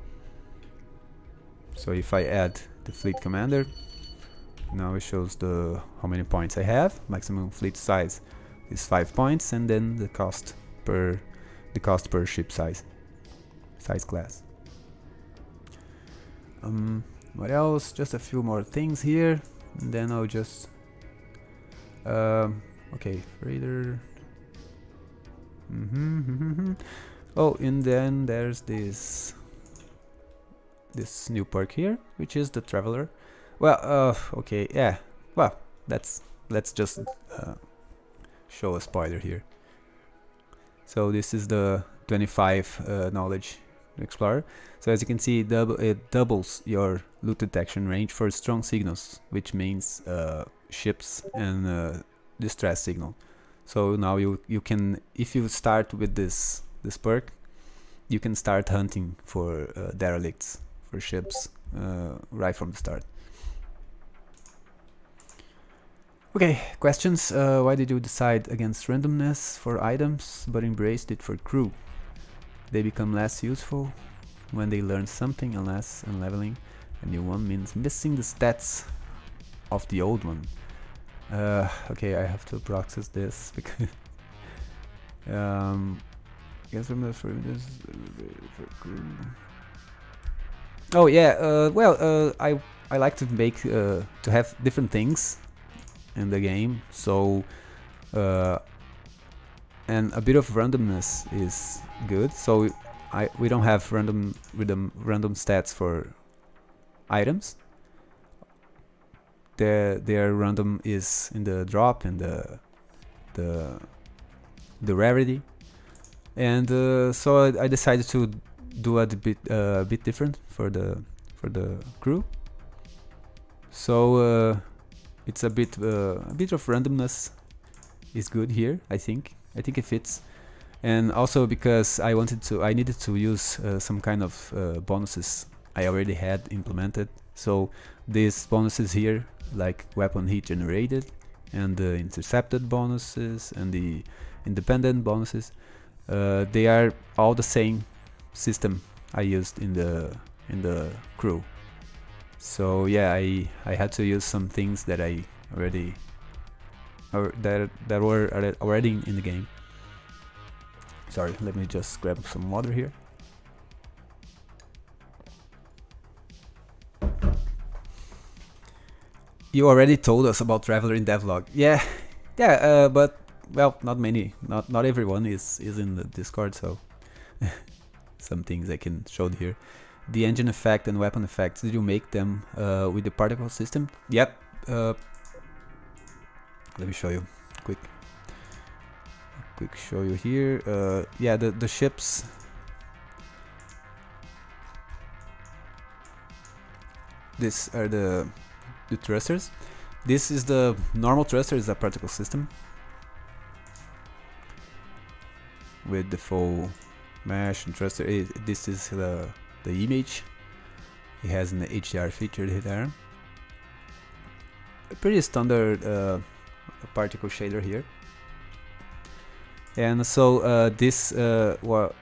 So if I add the fleet commander now it shows the how many points I have. Maximum fleet size is 5 points and then the cost per the cost per ship size size class um, what else just a few more things here and then I'll just um, okay freighter mm -hmm, mm -hmm. oh and then there's this this new perk here which is the traveler well, uh, okay, yeah. Well, let's let's just uh, show a spoiler here. So this is the 25 uh, knowledge explorer. So as you can see, it doubles your loot detection range for strong signals, which means uh, ships and uh, distress signal. So now you you can, if you start with this this perk, you can start hunting for uh, derelicts for ships uh, right from the start. Okay, questions. Uh, why did you decide against randomness for items but embraced it for crew? They become less useful when they learn something unless unleveling a new one means missing the stats of the old one. Uh, okay, I have to process this because um, guess for crew. Oh yeah, uh, well, uh, I I like to make uh, to have different things in the game. So uh, and a bit of randomness is good. So I we don't have random random random stats for items. Their their random is in the drop and the the the rarity. And uh, so I, I, decided to do a bit uh, a bit different for the for the crew. So uh, it's a bit uh, a bit of randomness is good here I think I think it fits and also because I wanted to I needed to use uh, some kind of uh, bonuses I already had implemented. So these bonuses here, like weapon heat generated, and the intercepted bonuses and the independent bonuses, uh, they are all the same system I used in the in the crew. So yeah, I I had to use some things that I already or that that were already in the game. Sorry, let me just grab some water here. You already told us about Traveler in Devlog. Yeah, yeah, uh, but well, not many, not not everyone is is in the Discord, so some things I can show here. The engine effect and weapon effects. Did you make them uh, with the particle system? Yep. Uh, let me show you quick quick show you here uh, yeah the the ships these are the the thrusters this is the normal thruster is a particle system with the full mesh and thruster it, this is the the image. It has an HDR feature there. A pretty standard uh, particle shader here. And so uh, this uh, well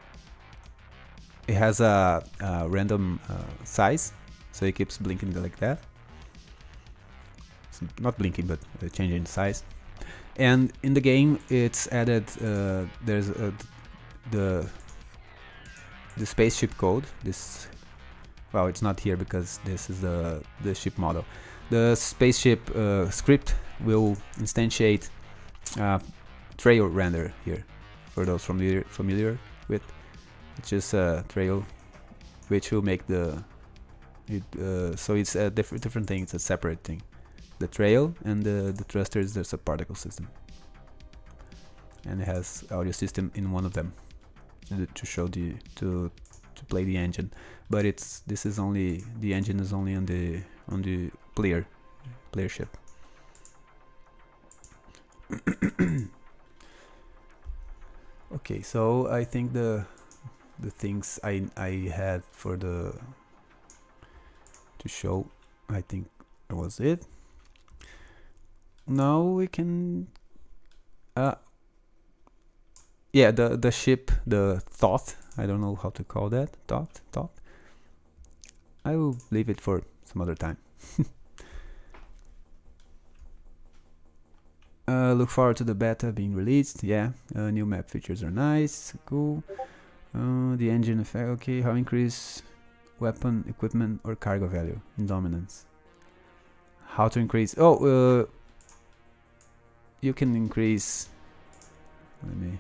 it has a, a random uh, size so it keeps blinking like that. It's not blinking but uh, changing size. And in the game it's added there's the the spaceship code this well it's not here because this is the the ship model. The spaceship script will instantiate uh, trail render here for those familiar familiar with it's just a trail which will make the it, uh, so it's a different different thing it's a separate thing. The trail and the, the thruster is there's a particle system. And it has audio system in one of them to show the to to play the engine but it's this is only the engine is only on the on the player player ship okay, so I think the the things I I had for the to show, I think that was it. Now we can uh yeah the the ship the thought I don't know how to call that thought thought I will leave it for some other time Uh, look forward to the beta being released. Yeah, uh, new map features are nice, cool. Uh, the engine effect, okay. How increase weapon, equipment, or cargo value in dominance? How to increase? Oh, uh, you can increase. Let me.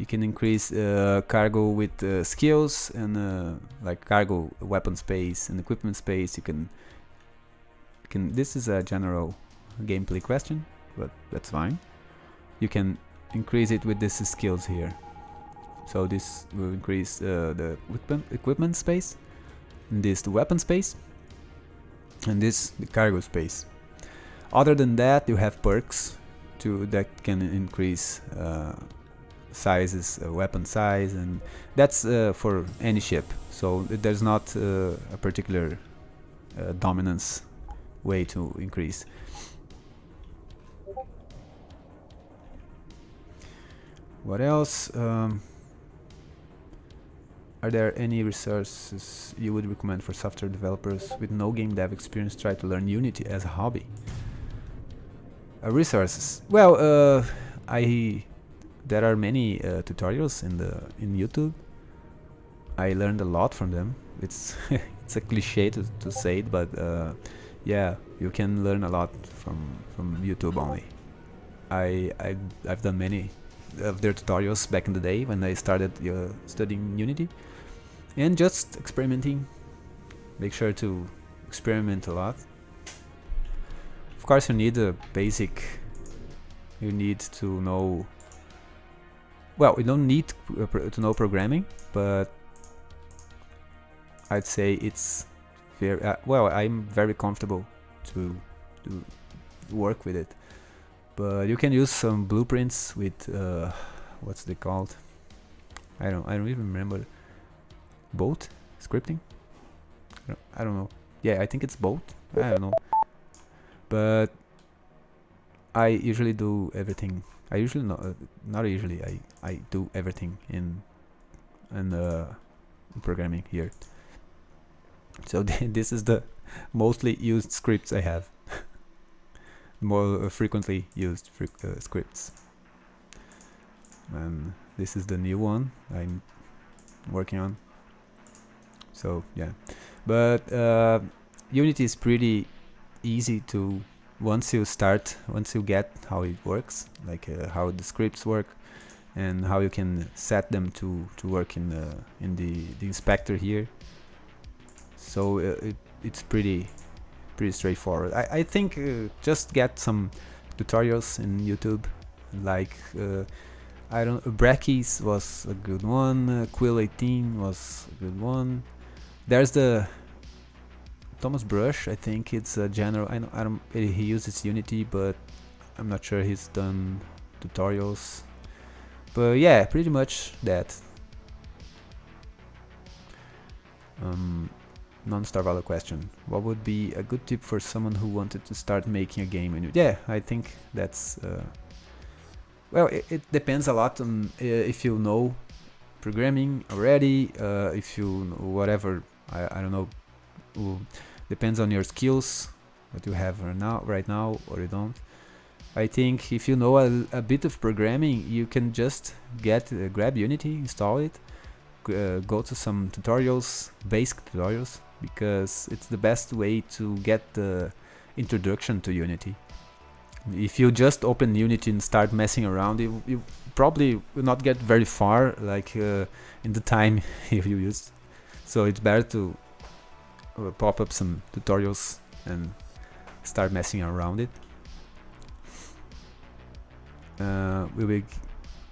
You can increase uh, cargo with uh, skills and like cargo, weapon space, and equipment space. You can. Can. This is a general gameplay question but that's fine. You can increase it with these skills here. So this will increase uh, the equipment, equipment space, this the weapon space, and this the cargo space. Other than that, you have perks to that can increase uh, sizes, uh, weapon size, and that's uh, for any ship. So there's not uh, a particular dominance way to increase. What else? Um, are there any resources you would recommend for software developers with no game dev experience try to learn Unity as a hobby? Uh, resources. Well, uh, I there are many uh, tutorials in the in YouTube. I learned a lot from them. It's it's a cliche to, to say it, but uh, yeah, you can learn a lot from from YouTube only. I I I've done many of their tutorials back in the day when I started uh, studying Unity and just experimenting make sure to experiment a lot of course you need a basic you need to know well we don't need uh, to know programming but I'd say it's very uh, well I'm very comfortable to, to work with it but you can use some blueprints with uh, what's they called I don't I don't even remember Bolt scripting I don't know. Yeah, I think it's both. I don't know. But I usually do everything. I usually not uh, not usually. I I do everything in in uh, programming here. So this is the mostly used scripts I have. More uh, frequently used fre uh, scripts. And this is the new one I'm working on. So yeah, but uh, Unity is pretty easy to once you start, once you get how it works, like uh, how the scripts work, and how you can set them to to work in the in the the inspector here. So uh, it, it's pretty pretty straightforward. I I think uh, just get some tutorials in YouTube, like uh, I don't. Brackeys was a good one. Uh, Quill 18 was a good one. There's the Thomas Brush, I think it's a general. I, I don't. He uses Unity, but I'm not sure he's done tutorials. But yeah, pretty much that. Um, non-Star Valor question. What would be a good tip for someone who wanted to start making a game? And yeah, I think that's. Uh, well, it, it, depends a lot on uh, if you know programming already, uh, if you know whatever. I, I don't know depends on your skills what you have right now right now or you don't. I think if you know a, a bit of programming you can just get uh, grab Unity install it uh, go to some tutorials basic tutorials because it's the best way to get the introduction to Unity. If you just open Unity and start messing around you, you probably will not get very far like uh, in the time you used. So it's better to pop up some tutorials and start messing around it. Uh, we will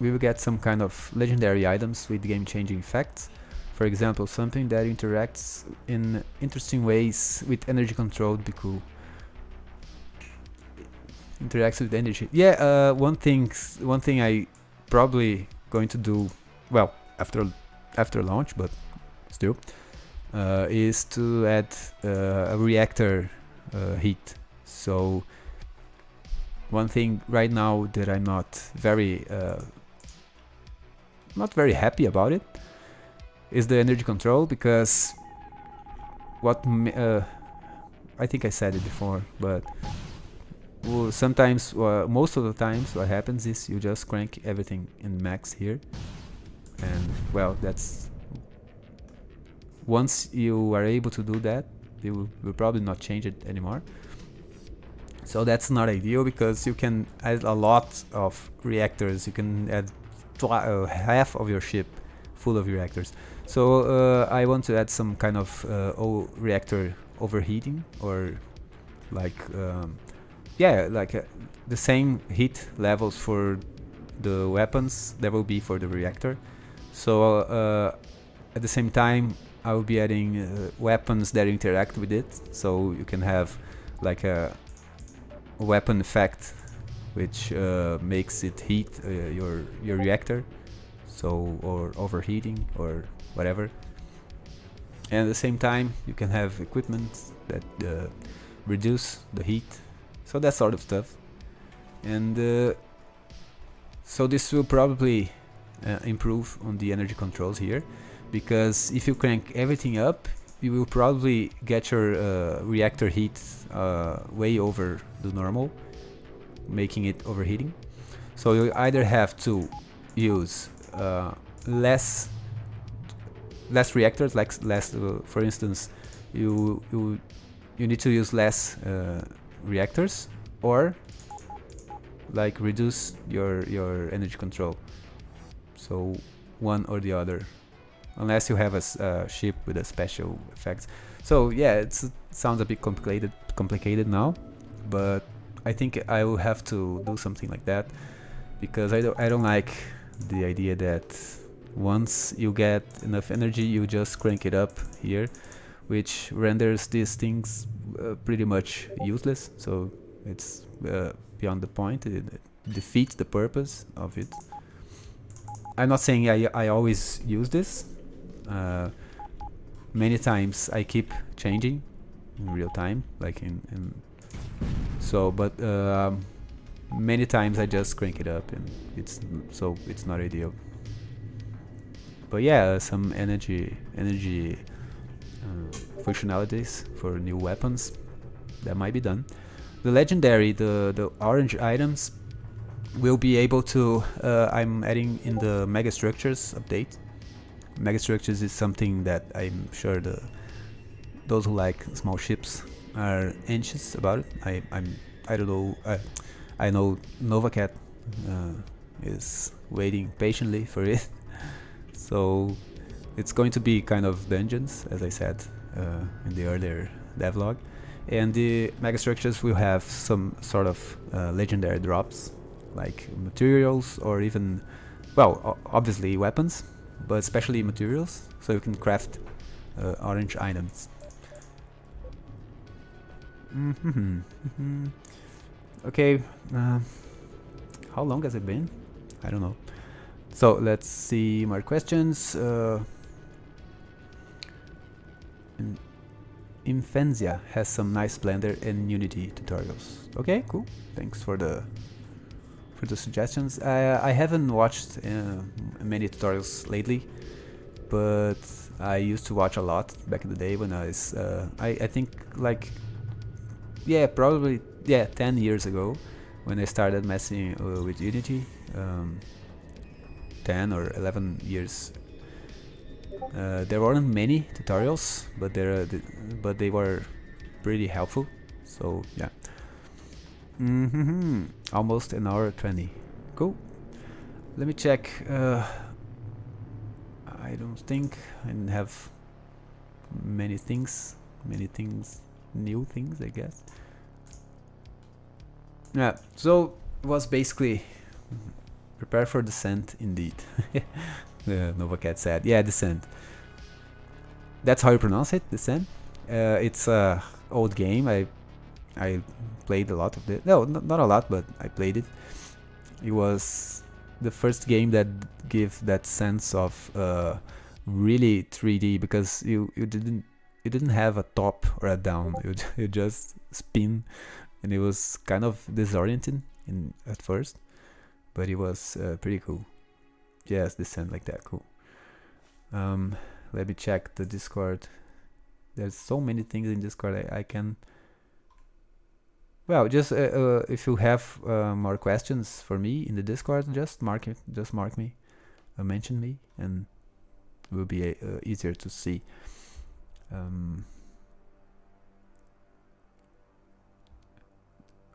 we will get some kind of legendary items with game-changing effects. For example, something that interacts in interesting ways with energy control would be cool. Interacts with energy. Yeah, uh, one thing one thing I probably going to do well after after launch, but still is to add uh, a reactor uh, heat. So one thing right now that I'm not very not very happy about it is the energy control because what uh, I think I said it before but sometimes uh, most of the times what happens is you just crank everything in max here and well that's once you are able to do that, you will, will probably not change it anymore. So that's not ideal because you can add a lot of reactors. You can add uh, half of your ship full of reactors. So uh, I want to add some kind of uh, reactor overheating or like um, yeah like uh, the same heat levels for the weapons there will be for the reactor. So uh, at the same time I will be adding uh, weapons that interact with it, so you can have like a weapon effect which uh, makes it heat uh, your your reactor, so or overheating or whatever. And at the same time, you can have equipment that uh, reduce the heat, so that sort of stuff. And uh, so this will probably uh, improve on the energy controls here because if you crank everything up you will probably get your uh, reactor heat uh, way over the normal making it overheating. So you either have to use uh, less less reactors like less uh, for instance you you you need to use less uh, reactors or like reduce your your energy control. So one or the other unless you have a uh, ship with a special effects. So yeah, it sounds a bit complicated, complicated now, but I think I will have to do something like that because I don't, I don't like the idea that once you get enough energy, you just crank it up here, which renders these things uh, pretty much useless. So it's uh, beyond the point. It, it defeats the purpose of it. I'm not saying I, I always use this, uh, many times I keep changing in real time, like in, in so, but uh, many times I just crank it up and it's so it's not ideal. But yeah, some energy energy uh, functionalities for new weapons that might be done. The legendary, the the orange items will be able to. Uh, I'm adding in the mega structures update. Mega structures is something that I'm sure the those who like small ships are anxious about it. I I'm I don't know. I I know Novacat uh, is waiting patiently for it. so it's going to be kind of dungeons, as I said uh, in the earlier devlog. And the megastructures will have some sort of uh, legendary drops, like materials or even, well, obviously weapons, but especially materials, so you can craft uh, orange items. Mm -hmm. okay, uh, how long has it been? I don't know. So let's see more questions. Uh, Imphenzia has some nice Blender and Unity tutorials. Okay, cool. Thanks for the for the suggestions. I, I haven't watched uh, many tutorials lately, but I used to watch a lot back in the day when I was, uh, I, I think like, yeah, probably, yeah, 10 years ago when I started messing uh, with Unity, um, 10 or 11 years uh, there weren't many tutorials, but there, th but they were pretty helpful. So yeah, mm -hmm. almost an hour twenty. Cool. Let me check. Uh, I don't think I have many things, many things, new things, I guess. Yeah. So it was basically prepare for descent, indeed. the Novacat said. Yeah, Descent. That's how you pronounce it, Descent. Uh, it's a old game. I I played a lot of it. No, not a lot, but I played it. It was the first game that gave that sense of uh, really 3D because you you didn't you didn't have a top or a down. You you just spin, and it was kind of disorienting in at first, but it was uh, pretty cool. Yes, descent like that. Cool. Um, let me check the Discord. There's so many things in Discord. I, I can. Well, just uh, uh, if you have uh, more questions for me in the Discord, just mark it. Just mark me, mention me, and it will be easier to see. Um,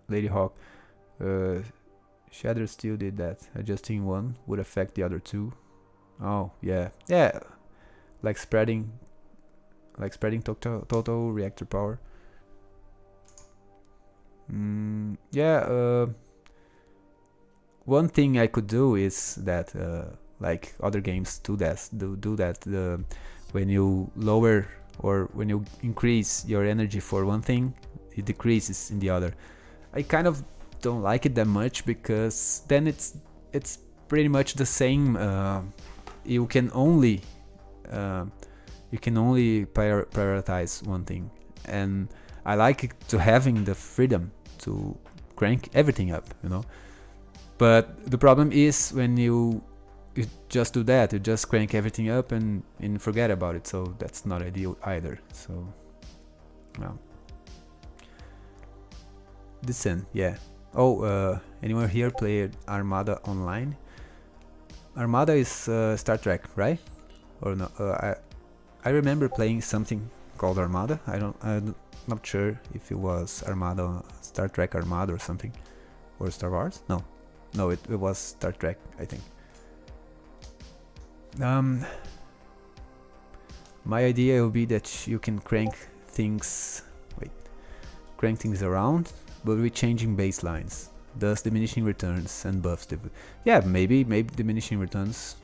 Lady Hawk. Uh, Shader still did that. Adjusting one would affect the other two. Oh, yeah. Yeah. Like spreading like spreading total total reactor power. Mm, yeah, uh, one thing I could do is that uh, like other games do that do do that the when you lower or when you increase your energy for one thing it decreases in the other I kind of don't like it that much because then it's it's pretty much the same. Uh, you can only uh, you can only prior prioritize one thing, and I like to having the freedom to crank everything up, you know. But the problem is when you you just do that, you just crank everything up and and forget about it. So that's not ideal either. So, well. Descent, yeah. Oh, uh, anyone here play Armada online? Armada is uh, Star Trek, right? Or no? Uh, I I remember playing something called Armada. I don't. I'm not sure if it was Armada, Star Trek Armada or something, or Star Wars. No, no, it, it was Star Trek. I think. Um, my idea will be that you can crank things. Wait, crank things around but with changing baselines, thus diminishing returns and buffs. Yeah, maybe maybe diminishing returns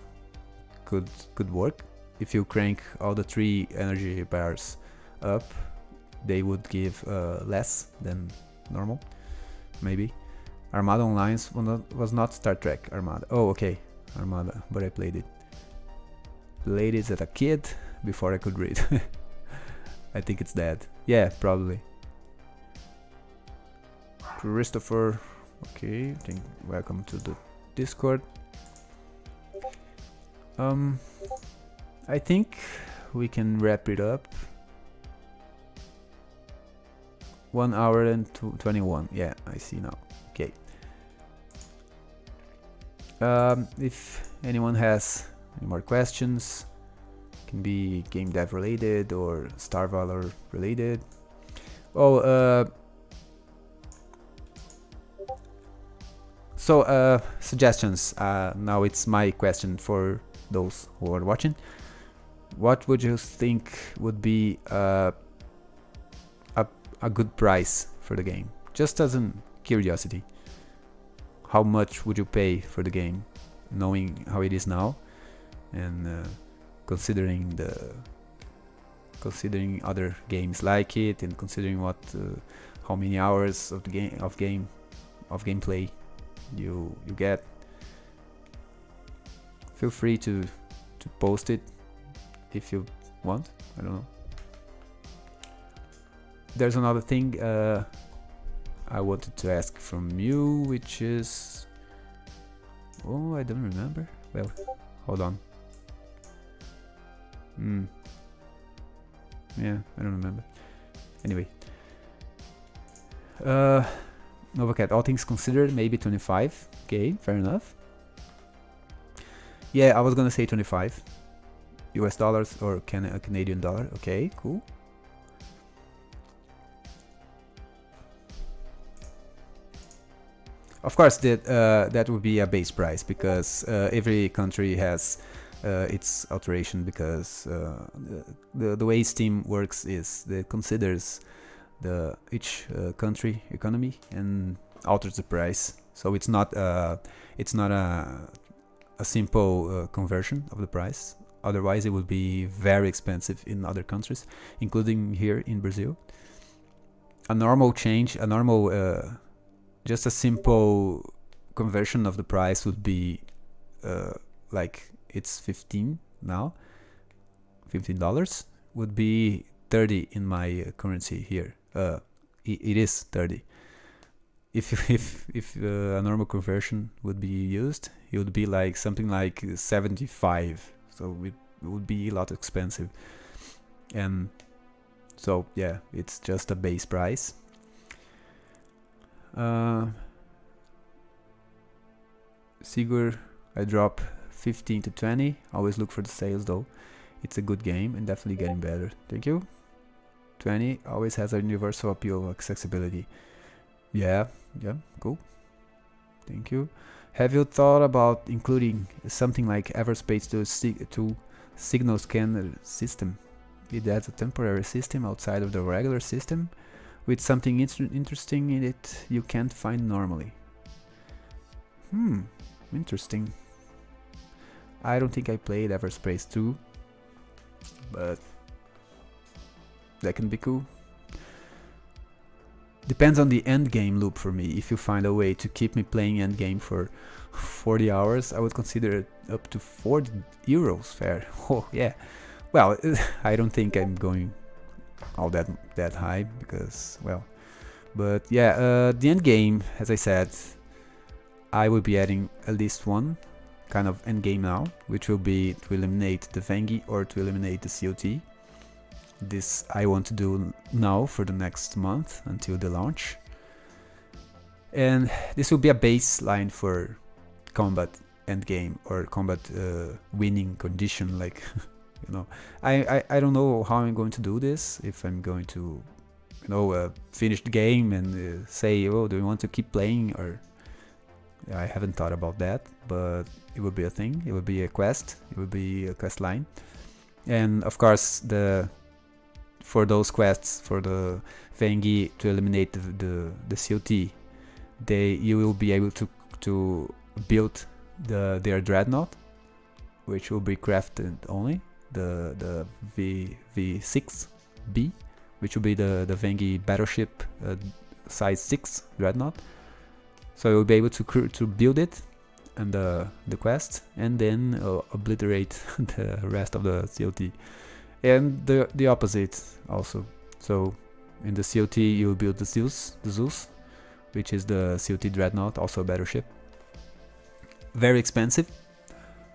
could could work if you crank all the three energy bars up. They would give uh, less than normal, maybe. Armada Online was not Star Trek Armada. Oh, okay, Armada, but I played it. Played it as a kid before I could read. I think it's dead. Yeah, probably. Christopher, okay, think welcome to the Discord. Um, I think we can wrap it up. One hour and two, 21. Yeah, I see now. Okay. Um, if anyone has any more questions, can be game dev related or Star Valor related. Oh, uh, so uh, suggestions. Uh, now it's my question for those who are watching. What would you think would be uh, a good price for the game? Just as a curiosity. How much would you pay for the game, knowing how it is now, and uh, considering the considering other games like it and considering what uh, how many hours of the game of game of gameplay you you get feel free to to post it if you want I don't know there's another thing uh, I wanted to ask from you which is oh I don't remember well hold on Hmm. Yeah, I don't remember. Anyway. Uh, Novacat, all things considered, maybe 25. Okay, fair enough. Yeah, I was gonna say 25. US dollars or can a Canadian dollar. Okay, cool. Of course, that uh, that would be a base price because uh, every country has uh, its alteration because uh, the, the way Steam works is that it considers the each uh, country economy and alters the price. So it's not uh, it's not a a simple conversion of the price. Otherwise, it would be very expensive in other countries, including here in Brazil. A normal change, a normal, just a simple conversion of the price would be like it's 15 now. 15 dollars would be 30 in my uh, currency here. Uh, it, it is 30 if if if uh, a normal conversion would be used it would be like something like 75 so it would be a lot expensive. And so yeah it's just a base price uh Sigur I drop 15 to 20 always look for the sales though. It's a good game and definitely getting better. Thank you. 20 always has a universal appeal of accessibility. Yeah yeah cool. Thank you. Have you thought about including something like Everspace 2, to signal scanner system? It adds a temporary system outside of the regular system with something inter interesting in it you can't find normally hmm interesting I don't think I played Everspace 2, but that can be cool. Depends on the end game loop for me. If you find a way to keep me playing end game for 40 hours, I would consider it up to 40 euros fair. Oh yeah. Well, I don't think I'm going all that that high because well, but yeah, uh, the end game, as I said, I will be adding at least one kind of end game now, which will be to eliminate the Venghi or to eliminate the COT. This I want to do now for the next month until the launch. And this will be a baseline for combat end game or combat uh, winning condition like you know I, I i don't know how i'm going to do this if i'm going to you know uh, finish the game and uh, say oh do you want to keep playing or I haven't thought about that, but it would be a thing. It would be a quest. It would be a quest line, and of course the for those quests for the Venghi to eliminate the, the the COT, they you will be able to to build the their dreadnought, which will be crafted only the the V V6 B, which will be the the Venghi battleship uh, size 6 dreadnought so you'll be able to to build it and the the quest, and then uh, obliterate the rest of the COT. and the the opposite also. So in the COT you will build the Zeus, the Zeus, which is the COT Dreadnought, also a battleship. Very expensive,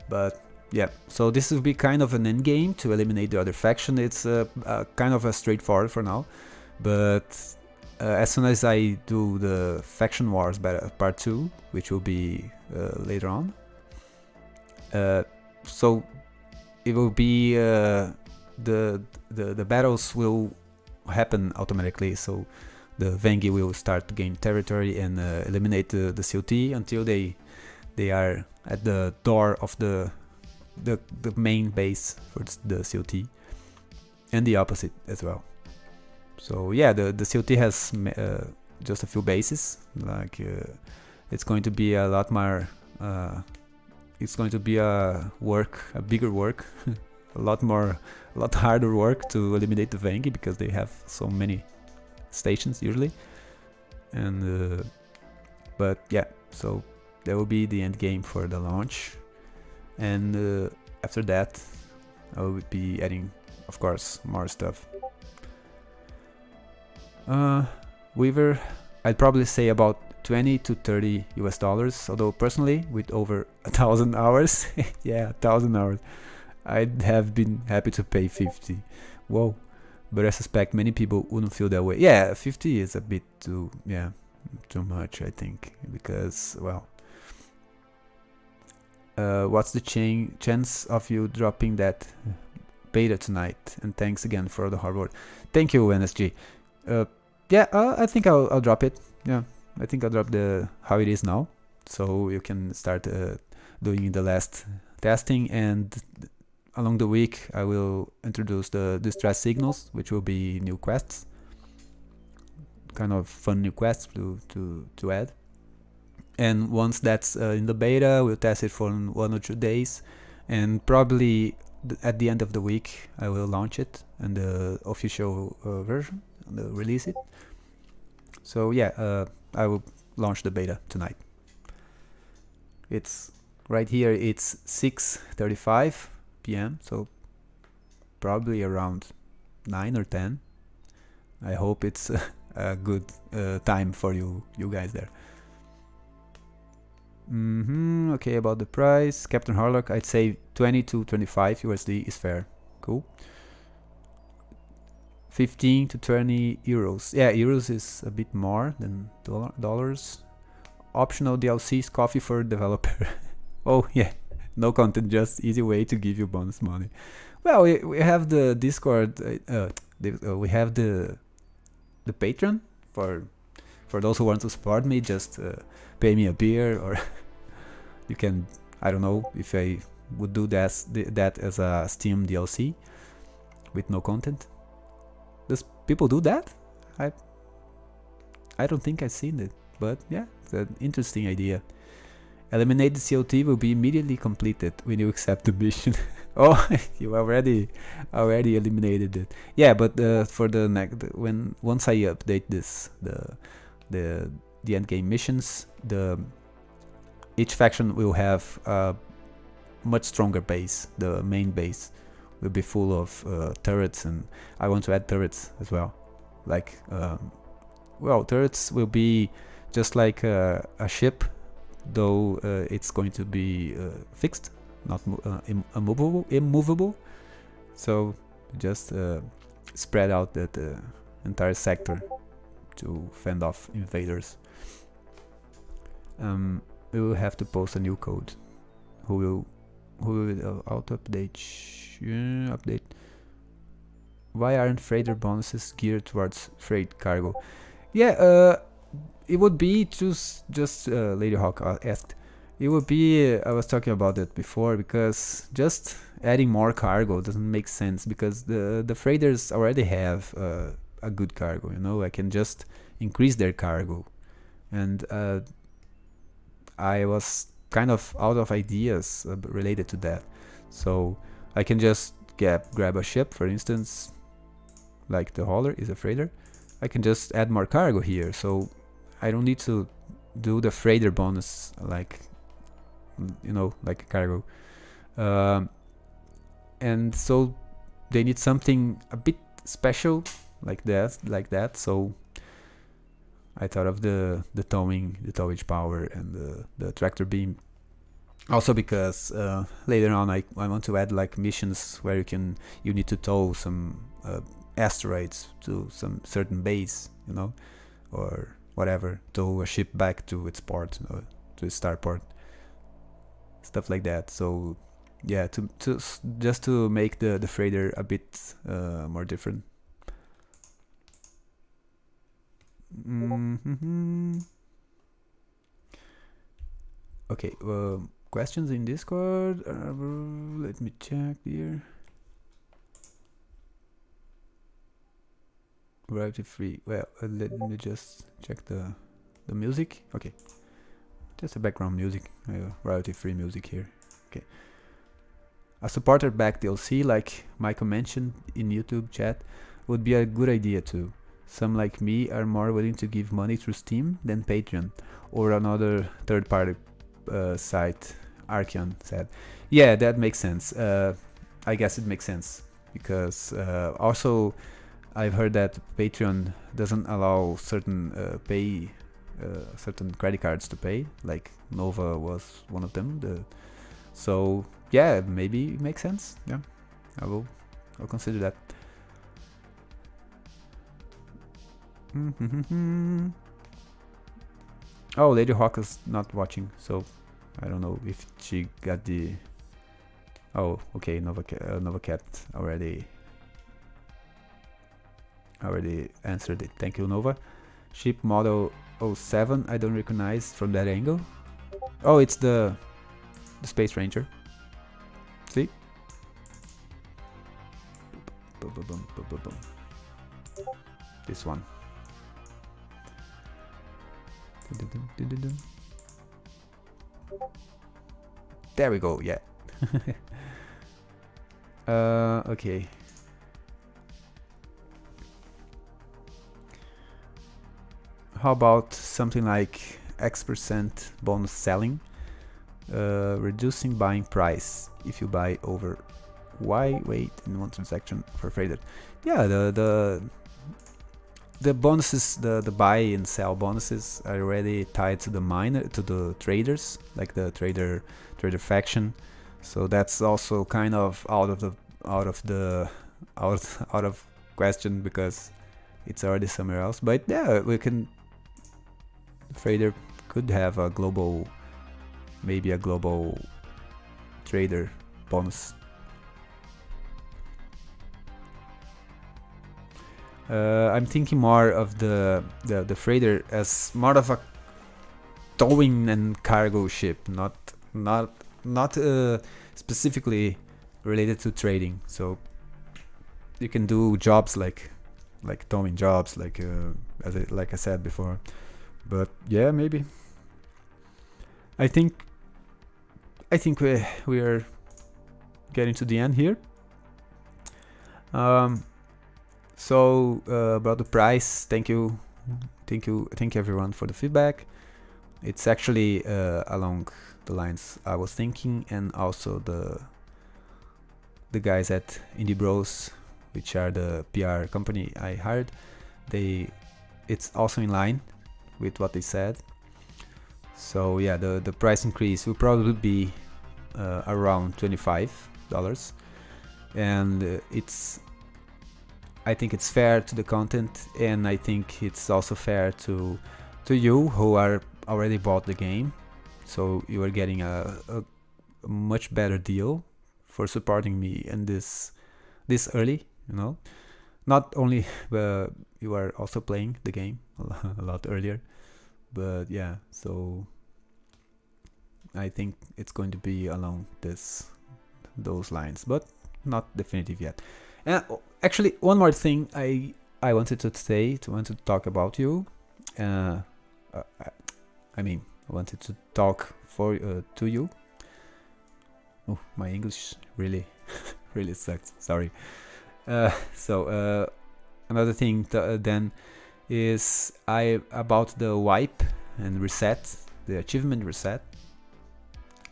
but yeah. So this will be kind of an end game to eliminate the other faction. It's uh, uh, kind of a straightforward for now, but uh, as soon as I do the faction wars part two, which will be uh, later on, uh, so it will be uh, the the the battles will happen automatically. So the Venghi will start to gain territory and eliminate the, the COT until they they are at the door of the the, the main base for the COT and the opposite as well. So yeah, the the COT has uh, just a few bases. Like uh, it's going to be a lot more. Uh, it's going to be a work, a bigger work, a lot more, a lot harder work to eliminate the Venghi because they have so many stations usually. And uh, but yeah, so that will be the end game for the launch. And uh, after that, I will be adding, of course, more stuff. Uh, Weaver, I'd probably say about 20 to 30 US dollars. Although personally, with over a thousand hours, yeah, a thousand hours, I'd have been happy to pay 50. Whoa. But I suspect many people wouldn't feel that way. Yeah, 50 is a bit too, yeah, too much, I think. Because, well, uh, what's the ch chance of you dropping that beta tonight? And thanks again for the hard work. Thank you, NSG. Uh, yeah, uh, I think I'll, I'll drop it. Yeah, I think I'll drop the how it is now, so you can start uh, doing the last testing. And along the week, I will introduce the distress signals, which will be new quests, kind of fun new quests to to to add. And once that's uh, in the beta, we'll test it for one or two days, and probably at the end of the week, I will launch it and the official uh, version, and release it. So yeah, uh, I will launch the beta tonight. It's right here. It's 6:35 p.m. So probably around 9 or 10. I hope it's a good uh, time for you, you guys there. Mm -hmm, okay, about the price. Captain Harlock, I'd say 20 to 25 USD is fair. Cool. 15 to 20 euros. Yeah, euros is a bit more than dollar dollars. Optional DLCs, coffee for developer. oh yeah, no content, just easy way to give you bonus money. Well, we, we have the Discord. Uh, uh uh, we have the the Patreon for for those who want to support me. Just uh, pay me a beer, or you can. I don't know if I would do that that as a Steam DLC with no content does people do that? I I don't think I've seen it, but yeah, it's an interesting idea. Eliminate the COT will be immediately completed when you accept the mission. oh, you already already eliminated it. Yeah, but uh, for the next when once I update this the the the endgame missions, the each faction will have a much stronger base, the main base will be full of uh, turrets and I want to add turrets as well. Like um, well turrets will be just like a, a ship though uh, it's going to be uh, fixed not uh, Im immovable immovable. So just uh, spread out that uh, entire sector to fend off invaders um, we will have to post a new code. Who will who will auto update update. Why aren't freighter bonuses geared towards freight cargo? Yeah uh, it would be just just uh, lady hawk asked. It would be uh, i was talking about it before because just adding more cargo doesn't make sense because the the freighters already have uh, a good cargo you know? I can just increase their cargo. And uh, i was kind of out of ideas uh, related to that. So i can just get grab a ship for instance like the hauler is a freighter. I can just add more cargo here so I don't need to do the freighter bonus like you know like cargo. Um, and so they need something a bit special like that, like that. So I thought of the the towing, the towage power, and the the tractor beam. Also because uh, later on I I want to add like missions where you can you need to tow some uh, asteroids to some certain base, you know, or whatever, tow a ship back to its port, you know, to its starport, stuff like that. So yeah, to to just to make the the freighter a bit uh, more different. Mm -hmm. Okay, uh, questions in Discord? Uh, let me check here. royalty free. Well uh, let me just check the the music. Okay. Just a background music. Uh, royalty free music here. Okay. A supporter back DLC like Michael mentioned in YouTube chat would be a good idea too some like me are more willing to give money through Steam than Patreon or another third party uh, site Archeon said yeah that makes sense uh, I guess it makes sense because uh, also I've heard that Patreon doesn't allow certain uh, pay, uh, certain credit cards to pay. Like Nova was one of them. The, so yeah, maybe it makes sense. Yeah, I will. I'll consider that. oh, Lady Hawk is not watching, so I don't know if she got the. Oh, okay, Nova, uh, Nova Cat already already answered it. Thank you, Nova. Ship model 07, I don't recognize from that angle. Oh, it's the, the Space Ranger. See? This one. There we go, yeah. uh, okay. how about something like X percent bonus selling, uh, reducing buying price if you buy over Y weight in one transaction for freighted. Yeah, the the the bonuses, the the buy and sell bonuses are already tied to the miner, to the traders, like the trader trader faction. So that's also kind of out of the out of the out out of question because it's already somewhere else. But yeah, we can trader could have a global, maybe a global trader bonus. Uh, I'm thinking more of the, the the freighter as more of a towing and cargo ship, not not not uh, specifically related to trading. So you can do jobs like like towing jobs, like uh, as I, like I said before. But yeah, maybe. I think I think we we are getting to the end here. Um, so uh, about the price, thank you, thank you, thank everyone for the feedback. It's actually uh, along the lines I was thinking, and also the the guys at Indie Bros, which are the PR company I hired, they it's also in line with what they said. So yeah, the, the price increase will probably be uh, around $25 and uh, it's I think it's fair to the content and I think it's also fair to to you who are already bought the game. So you are getting a, a, much better deal for supporting me in this this early you know. Not only uh, you are also playing the game a lot earlier. But yeah so I think it's going to be along this those lines but not definitive yet. And actually one more thing I I wanted to say to want to talk about you. Uh, uh, I mean I wanted to talk for uh, to you. Oh my English really really sucks. Sorry. Uh, so uh, another thing uh, then is I about the wipe and reset, the achievement reset.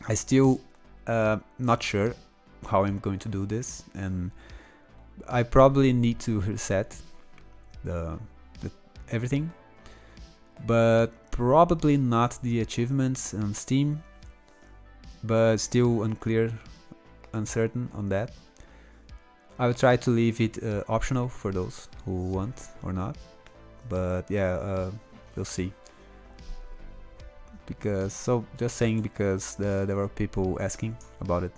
I still uh, not sure how I'm going to do this and I probably need to reset the, the everything, but probably not the achievements on Steam. But still unclear, uncertain on that. I will try to leave it uh, optional for those who want or not. But yeah, uh, we'll see. Because so just saying because the, there were people asking about it.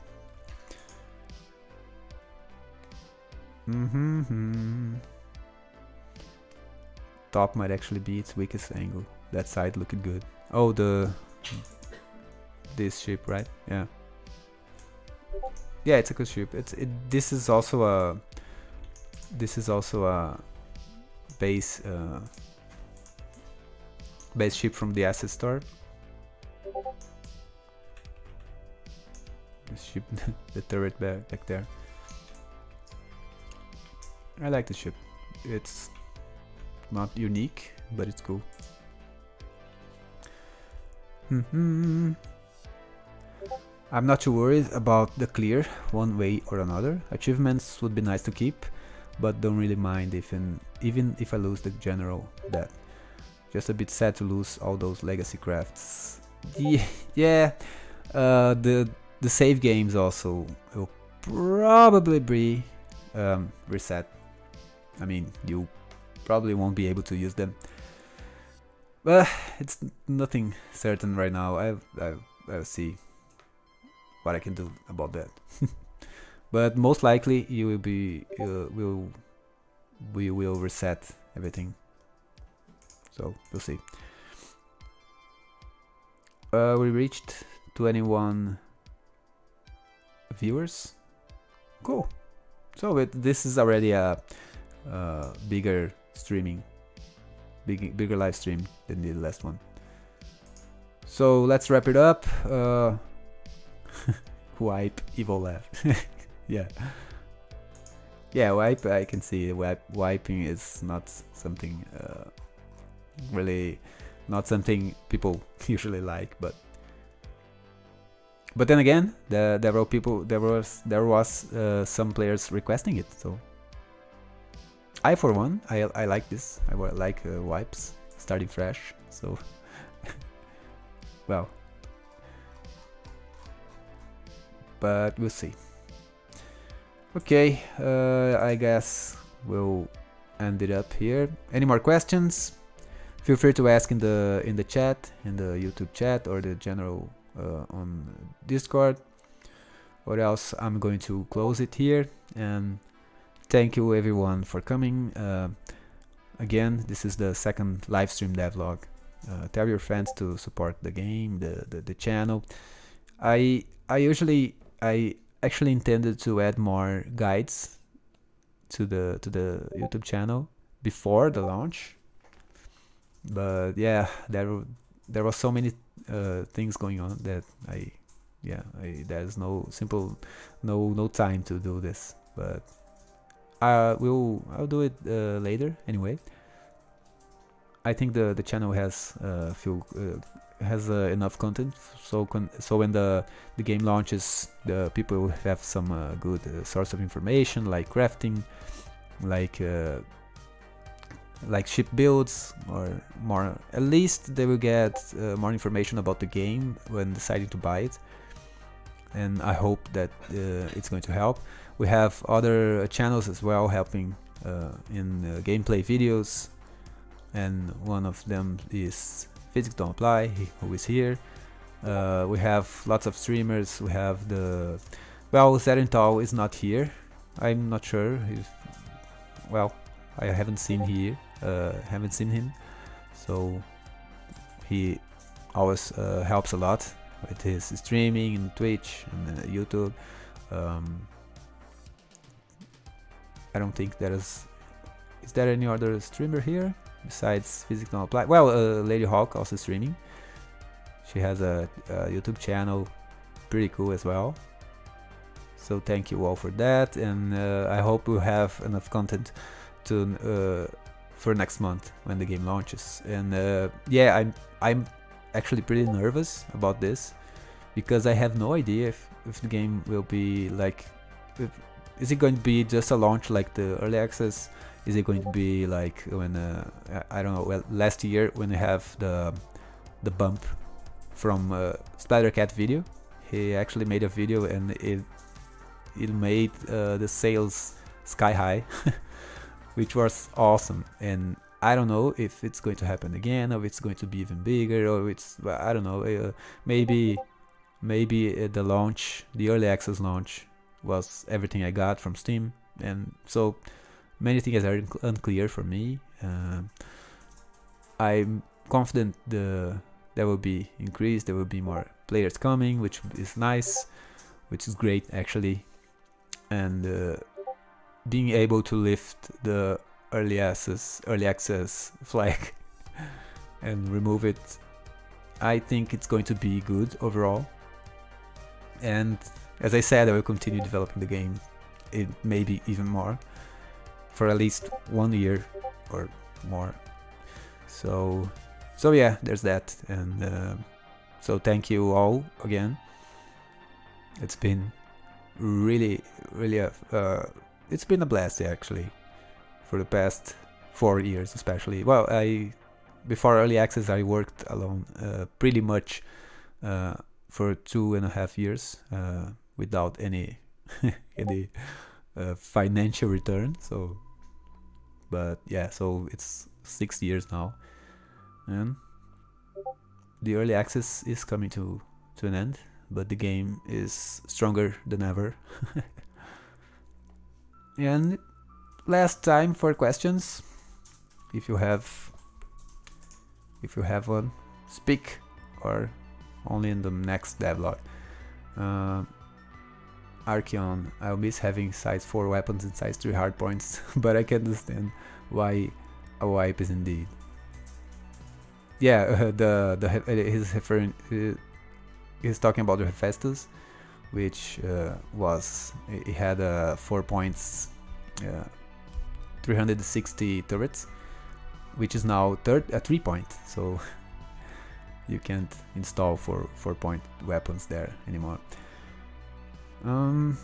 Mm -hmm. Top might actually be its weakest angle. That side looked good. Oh, the this ship, right? Yeah. Yeah, it's a good ship. It's it. This is also a. This is also a base uh, base ship from the asset store. This ship, the turret back back there. I like the ship. It's not unique, but it's cool. Mm-hmm. I'm not too worried about the clear, one way or another. Achievements would be nice to keep, but don't really mind if in, even if I lose the general that. Just a bit sad to lose all those legacy crafts. Yeah, yeah. Uh, the the save games also will probably be um, reset I mean, you probably won't be able to use them. But it's nothing certain right now. I I I'll see what I can do about that. but most likely you will be uh, will we will reset everything. So we'll see. Uh, we reached 21 viewers. Cool. So it, this is already a uh, bigger streaming, big, bigger live stream than the last one. So let's wrap it up. Uh, wipe evil laugh. yeah. Yeah, wipe. I can see wipe, wiping is not something uh, really, not something people usually like, but but then again, the, there were people, there was there was uh, some players requesting it, so I, for one, I, I like this. I like uh, wipes, starting fresh. So, well, but we'll see. Okay, uh, I guess we'll end it up here. Any more questions? Feel free to ask in the in the chat, in the YouTube chat, or the general uh, on Discord. What else? I'm going to close it here and thank you everyone for coming. Uh, again, this is the second live stream devlog. Uh, tell your friends to support the game, the, the, the channel. I I usually I actually intended to add more guides to the to the YouTube channel before the launch, but yeah, there there was so many uh, things going on that I yeah I, there's no simple no no time to do this, but uh, we'll I'll do it uh, later anyway. I think the the channel has uh, few uh, has uh, enough content, so so when the the game launches, the people will have some uh, good uh, source of information like crafting, like like ship builds or more. At least they will get more information about the game when deciding to buy it, and I hope that it's going to help. We have other channels as well helping uh, in uh, gameplay videos and one of them is Physics Don't Apply, who is here. Uh, we have lots of streamers, we have the... Well, Zerental is not here, I'm not sure if... Well, I haven't seen here, uh, haven't seen him, so he always uh, helps a lot with his streaming and Twitch and uh, YouTube. Um, I don't think there is... Is there any other streamer here? Besides Physics Don't Apply? Well, uh, Lady Hawk also streaming. She has a, a, YouTube channel, pretty cool as well. So thank you all for that, and uh, I hope we have enough content to uh, for next month when the game launches. And uh, yeah, I'm I'm actually pretty nervous about this because I have no idea if, if the game will be like is it going to be just a launch like the early access? Is it going to be like when uh, I don't know? Well, last year when we have the the bump from uh, Splattercat video, he actually made a video and it it made uh, the sales sky high, which was awesome. And I don't know if it's going to happen again, or it's going to be even bigger, or it's I don't know. Uh, maybe maybe uh, the launch, the early access launch, was everything I got from Steam, and so many things are unclear for me. Uh, I'm confident the there will be increase, there will be more players coming, which is nice, which is great actually, and uh, being able to lift the early access early access flag and remove it I think it's going to be good overall. And as I said I will continue developing the game it maybe even more for at least one year or more. So so yeah there's that and uh, so thank you all again. It's been really really a, uh, it's been a blast actually for the past four years especially. Well i before early access i worked alone uh, pretty much uh, for two and a half years uh, without any any uh, financial return so but yeah so it's six years now and the early access is coming to to an end but the game is stronger than ever. And last time for questions if you have if you have one speak or only in the next devlog uh, Archeon I'll miss having size 4 weapons and size 3 hardpoints but I can understand why a wipe is indeed yeah uh, the the he's referring uh, he's talking about the Hephaestus which uh, was it had uh, 4 points uh, 360 turrets, which is now third a three point. So you can't install four four point weapons there anymore. Um,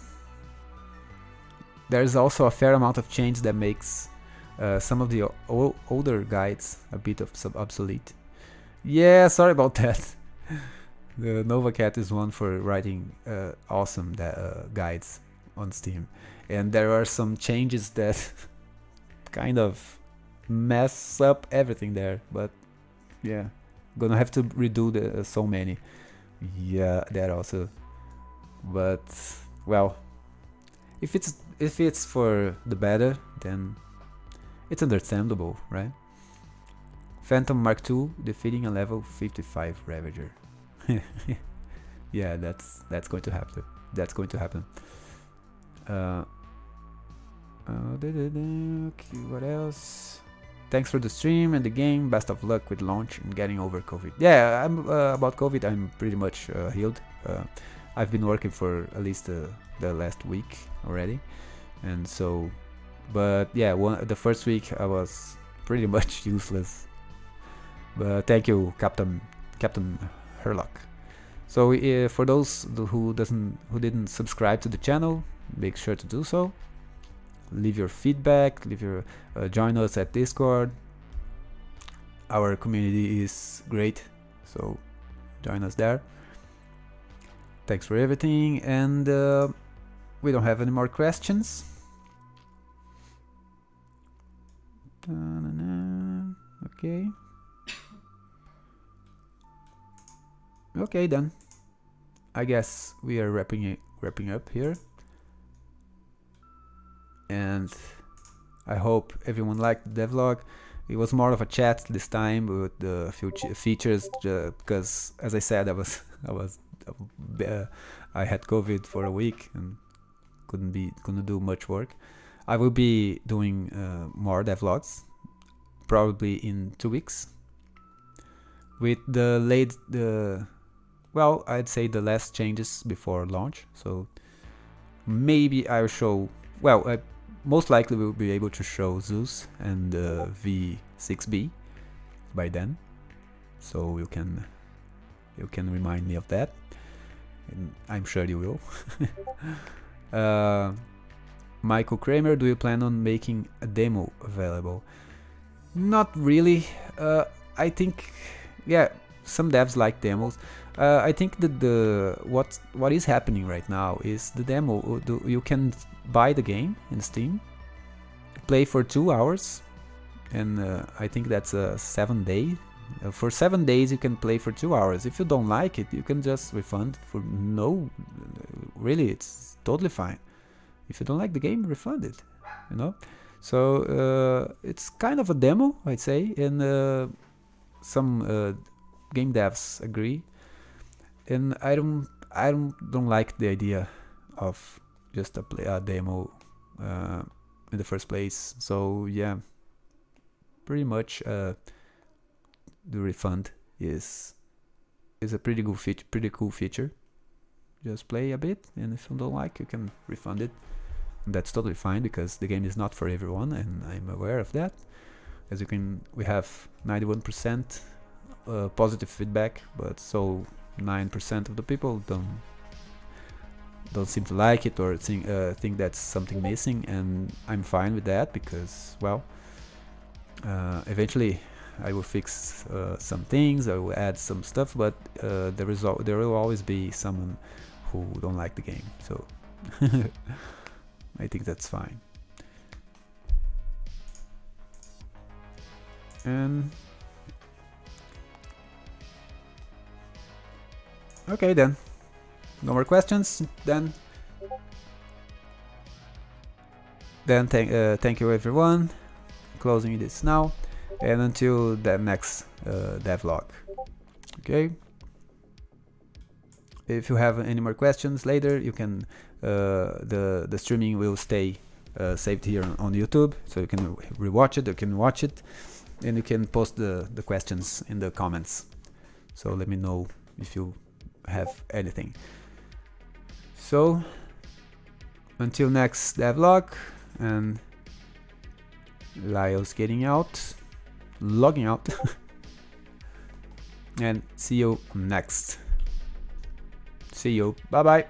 there's also a fair amount of change that makes uh, some of the older guides a bit of obsolete. Yeah, sorry about that. the NovaCat is one for writing uh, awesome uh, guides on Steam, and there are some changes that kind of mess up everything there. But yeah, gonna have to redo the uh, so many. Yeah, that also. But well, if it's if it's for the better, then it's understandable, right? Phantom Mark II defeating a level 55 Ravager. yeah, that's that's going to happen. That's going to happen. Uh, uh, okay, what else? Thanks for the stream and the game. Best of luck with launch and getting over COVID. Yeah, I'm uh, about COVID. I'm pretty much uh, healed. I've been working for at least uh, the last week already, and so. But yeah, one, the first week I was pretty much useless. But thank you, Captain Captain Herlock. So uh, for those who doesn't who didn't subscribe to the channel, make sure to do so leave your feedback leave your uh, join us at discord our community is great so join us there thanks for everything and uh, we don't have any more questions. Okay. Okay then. I guess we are wrapping it wrapping up here. And I hope everyone liked the devlog. It was more of a chat this time with the features because, as I said, I was I was uh, I had COVID for a week and couldn't be couldn't do much work. I will be doing uh, more devlogs, probably in two weeks. With the late the well, I'd say the last changes before launch. So maybe I'll show well. I most likely we'll be able to show Zeus and uh, V6B by then so you can you can remind me of that I'm sure you will uh, Michael Kramer, do you plan on making a demo available? Not really. Uh, I think, yeah, some devs like demos. Uh, I think that the what what is happening right now is the demo. You can buy the game in Steam, play for two hours, and uh, I think that's a seven day. Uh, for seven days, you can play for two hours. If you don't like it, you can just refund for no. Really, it's totally fine. If you don't like the game, refund it. You know. So uh, it's kind of a demo, I'd say, and uh, some uh, game devs agree. And I don't, I don't, don't like the idea of just a, play, a demo uh, in the first place. So yeah, pretty much uh, the refund is is a pretty good feature, pretty cool feature. Just play a bit, and if you don't like, you can refund it. And that's totally fine because the game is not for everyone, and I'm aware of that. As you can, we have 91% uh, positive feedback, but so 9% of the people don't don't seem to like it or think, uh, think that's something missing and I'm fine with that because well uh, eventually I will fix uh, some things I will add some stuff but uh, there is there will always be someone who don't like the game so I think that's fine and okay then no more questions? Then then thank uh, thank you everyone. Closing this now, and until the next uh, devlog. Okay. If you have any more questions later, you can uh, the the streaming will stay uh, saved here on, on YouTube, so you can rewatch it. You can watch it, and you can post the the questions in the comments. So let me know if you have anything. So until next devlog and Laious getting out, logging out, and see you next. See you. Bye bye.